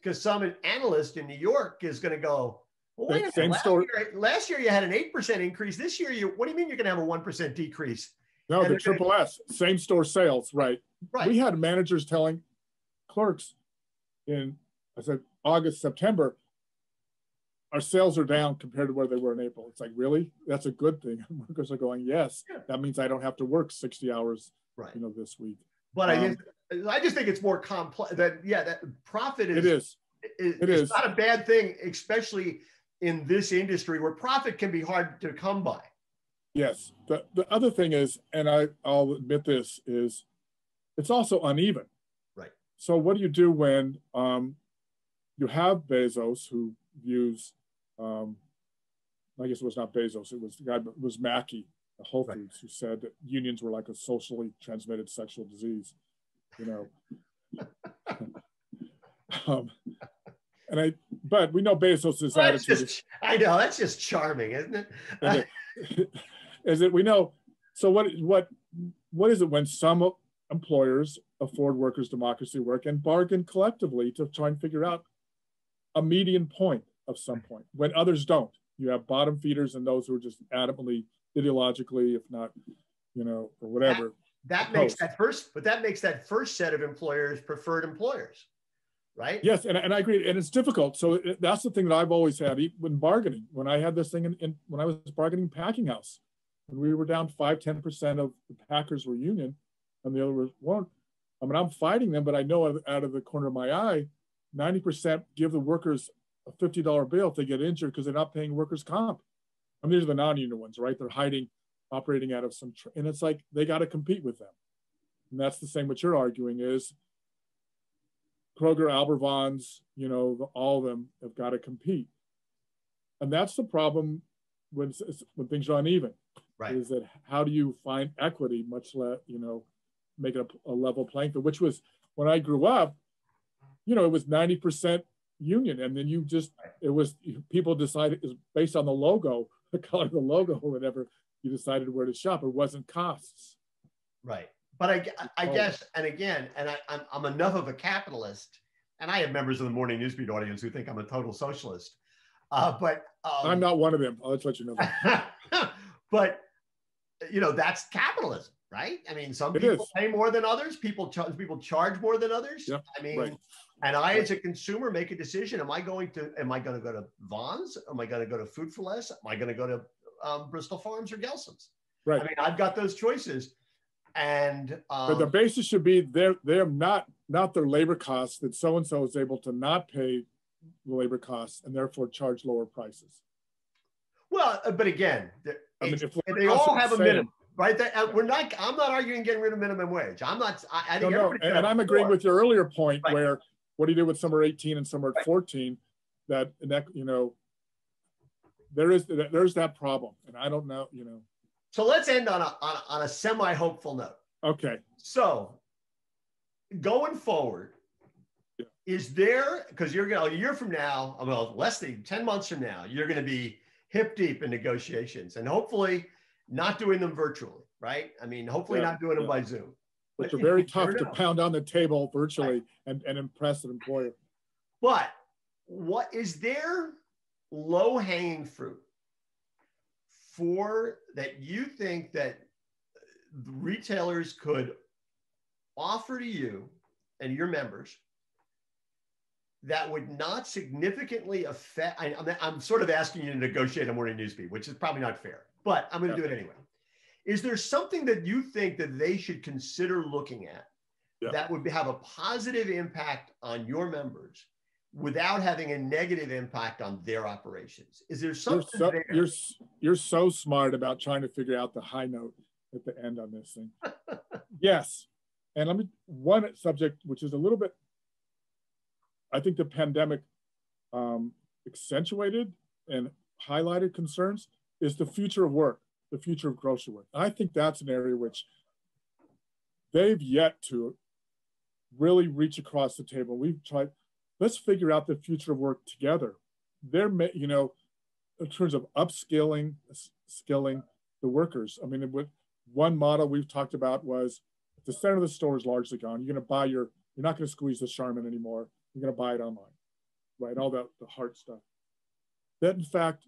because some analyst in New York is going to go. Well, wait a minute. Last year, last year you had an eight percent increase. This year, you what do you mean you're going to have a one percent decrease? No, and the triple gonna, S, same store sales, right? Right. We had managers telling clerks in, I said, August, September, our sales are down compared to where they were in April. It's like, really? That's a good thing. Workers are going, yes, that means I don't have to work 60 hours, right. you know, this week. But um, I, just, I just think it's more complex that, yeah, that profit is, it is, is it is not a bad thing, especially in this industry where profit can be hard to come by. Yes. The, the other thing is, and I, I'll admit this, is it's also uneven. So what do you do when um, you have Bezos who views, um, I guess it was not Bezos, it was the guy, it was Mackey, the Whole Foods, right. who said that unions were like a socially transmitted sexual disease, you know. um, and I, but we know Bezos's well, attitude. Just, I know that's just charming, isn't it? is, it is it? We know. So what? What? What is it when some employers afford workers democracy work and bargain collectively to try and figure out a median point of some point when others don't. You have bottom feeders and those who are just adamantly ideologically, if not, you know, or whatever. That, that makes that first, but that makes that first set of employers preferred employers, right? Yes, and, and I agree, and it's difficult. So it, that's the thing that I've always had when bargaining. When I had this thing in, in when I was bargaining packing house, when we were down five, 10 percent of the packers were union, and the other weren't. I mean, I'm fighting them, but I know out of the corner of my eye, 90% give the workers a $50 bill if they get injured because they're not paying workers' comp. I mean, these are the non-union ones, right? They're hiding, operating out of some, tr- and it's like they got to compete with them. And that's the same. What you're arguing is Kroger, Albervons, you know, all of them have got to compete, and that's the problem when when things are uneven. Right. Is that how do you find equity, much less, you know, make it a, a level playing field, which was when I grew up, you know, it was 90% union. And then you just, it was, people decided, is based on the logo, the color of the logo or whatever, you decided where to shop. It wasn't costs. Right. But I, I guess, and again, and I, I'm, I'm enough of a capitalist, and I have members of the morning newsbeat audience who think I'm a total socialist. Uh, but um, I'm not one of them. I'll let you know. but you know, that's capitalism, right? I mean, some people pay more than others. People charge people charge more than others. I mean, right. and I, as a consumer, make a decision: Am I going to? Am I going to go to Vons? Am I going to go to Food 4 Less? Am I going to go to um, Bristol Farms or Gelson's? Right. I mean, I've got those choices, and um, but the basis should be they're they're not not their labor costs that so and so is able to not pay the labor costs and therefore charge lower prices. Well, uh, but again, I mean, they all have a minimum, right? Uh, we're not. I'm not arguing getting rid of minimum wage. I'm not. I, I think no, no. And, and I'm agreeing with your earlier point right. where what do you do with some are 18 and some are right. 14? That that you know, there is there's that problem, and I don't know. You know. So let's end on a on a, on a semi hopeful note. Okay. So going forward, yeah. is there because you're going to a year from now, well, less than 10 months from now, you're going to be hip deep in negotiations and hopefully not doing them virtually, right? I mean, hopefully yeah, not doing them by Zoom. Which are very tough to pound on the table virtually right. and, and impress an employer. But what is there low hanging fruit for that you think that retailers could offer to you and your members that would not significantly affect. I, am sort of asking you to negotiate a morning news newsfeed, which is probably not fair, but I'm going to yeah. do it anyway. Is there something that you think that they should consider looking at yeah. that would have a positive impact on your members without having a negative impact on their operations? Is there something you're so, there? You're, you're so smart about trying to figure out the high note at the end on this thing. yes. And let me, one subject, which is a little bit I think the pandemic um, accentuated and highlighted concerns is the future of work, the future of grocery work. I think that's an area which they've yet to really reach across the table. We've tried, let's figure out the future of work together. They're, you know, in terms of upskilling, skilling the workers. I mean, with one model we've talked about was the center of the store is largely gone. You're going to buy your, you're not going to squeeze the Charmin anymore. You're going to buy it online, right? All that the hard stuff. That in fact,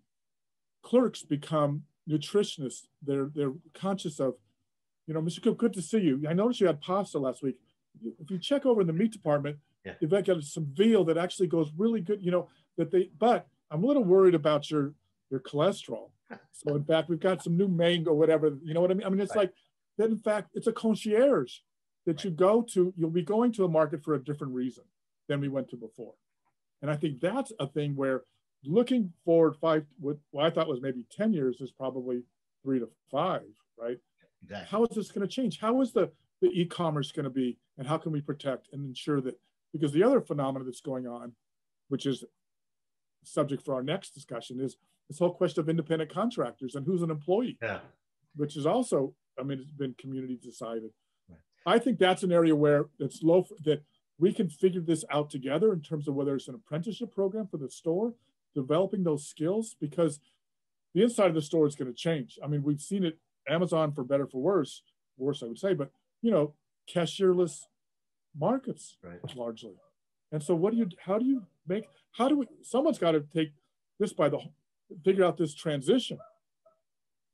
clerks become nutritionists. They're they're conscious of, you know, Mr. Cook, good to see you. I noticed you had pasta last week. If you check over in the meat department, yeah. you've got some veal that actually goes really good. You know that they, but I'm a little worried about your your cholesterol. So in fact, we've got some new mango, whatever. You know what I mean? I mean, it's right. like that. In fact, it's a concierge that right. you go to. You'll be going to a market for a different reason than we went to before. And I think that's a thing where looking forward five, what, what I thought was maybe 10 years is probably three to five, right? Exactly. How is this going to change? How is the, the e-commerce going to be and how can we protect and ensure that, because the other phenomenon that's going on, which is subject for our next discussion is this whole question of independent contractors and who's an employee, yeah. which is also, I mean, it's been community decided. Right. I think that's an area where it's low, that we can figure this out together in terms of whether it's an apprenticeship program for the store, developing those skills, because the inside of the store is going to change. I mean, we've seen it Amazon for better for worse, worse I would say, but you know, cashierless markets right. largely. And so what do you how do you make how do we someone's got to take this by the figure out this transition.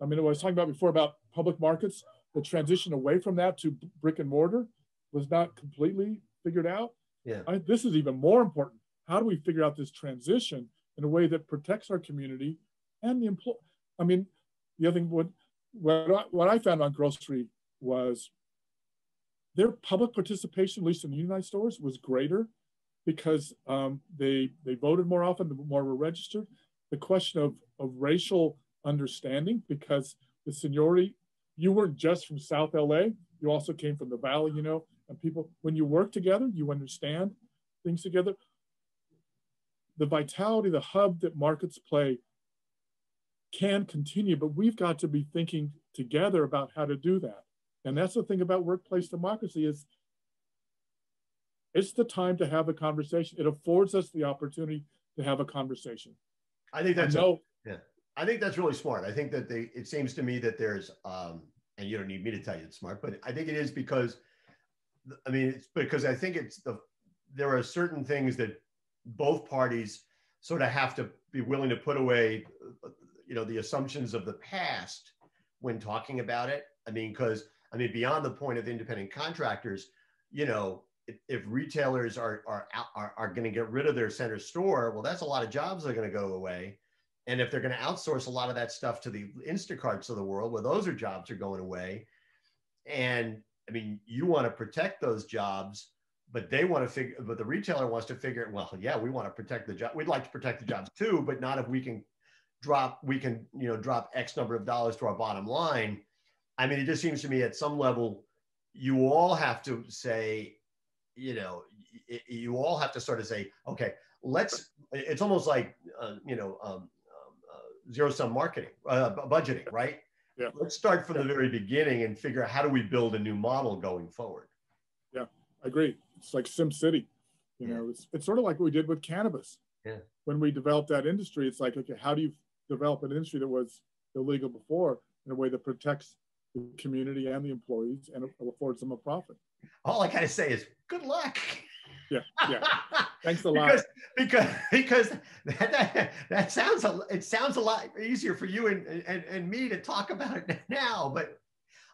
I mean, what I was talking about before about public markets, the transition away from that to brick and mortar was not completely figured out. Yeah. I, this is even more important. How do we figure out this transition in a way that protects our community and the employee? I mean, the other thing, what, what, I, what I found on grocery was their public participation, at least in the United stores, was greater because um, they they voted more often, the more were registered. The question of, of racial understanding, because the seniority, you weren't just from South LA, you also came from the Valley, you know, and people, when you work together, you understand things together. The vitality, the hub that markets play can continue, but we've got to be thinking together about how to do that. And that's the thing about workplace democracy is it's the time to have a conversation. It affords us the opportunity to have a conversation. I think that's yeah. I think that's really smart. I think that they it seems to me that there's um and you don't need me to tell you it's smart, but I think it is because I mean it's because I think it's the there are certain things that both parties sort of have to be willing to put away you know the assumptions of the past when talking about it. I mean because I mean beyond the point of independent contractors, you know, if, if retailers are are are, are going to get rid of their center store, well, that's a lot of jobs that are going to go away. And if they're going to outsource a lot of that stuff to the Instacarts of the world, well, those are jobs are going away. And I mean, you want to protect those jobs, but they want to figure, but the retailer wants to figure, well, yeah, we want to protect the job. We'd like to protect the jobs too, but not if we can drop, we can, you know, drop X number of dollars to our bottom line. I mean, it just seems to me at some level, you all have to say, you know, you all have to sort of say, okay, let's. It's almost like uh, you know, um, um, uh, zero sum marketing, uh, budgeting, right? Yeah. Let's start from the very beginning and figure out how do we build a new model going forward. Yeah, I agree. It's like Sim City. You yeah. know, it's, it's sort of like what we did with cannabis. Yeah. When we developed that industry, it's like, okay, how do you develop an industry that was illegal before in a way that protects the community and the employees and affords them a profit? all I gotta say is good luck. Yeah, yeah. Thanks a lot. because because because that, that, that, sounds a it sounds a lot easier for you and, and and me to talk about it now, but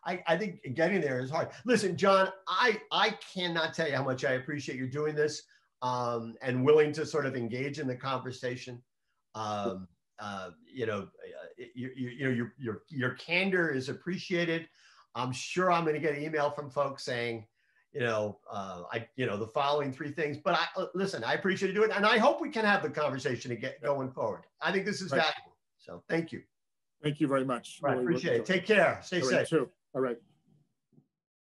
I, I think getting there is hard. Listen, John, I I cannot tell you how much I appreciate you doing this um, and willing to sort of engage in the conversation. Um, uh, you know, you, you, you know your your your candor is appreciated. I'm sure I'm going to get an email from folks saying, you know, uh, I, you know, the following three things. But I uh, listen, I appreciate you doing it, and I hope we can have the conversation to get going forward. I think this is right. valuable. So thank you. Thank you very much. Right, really appreciate it. Take care. Stay All safe. Right. All right.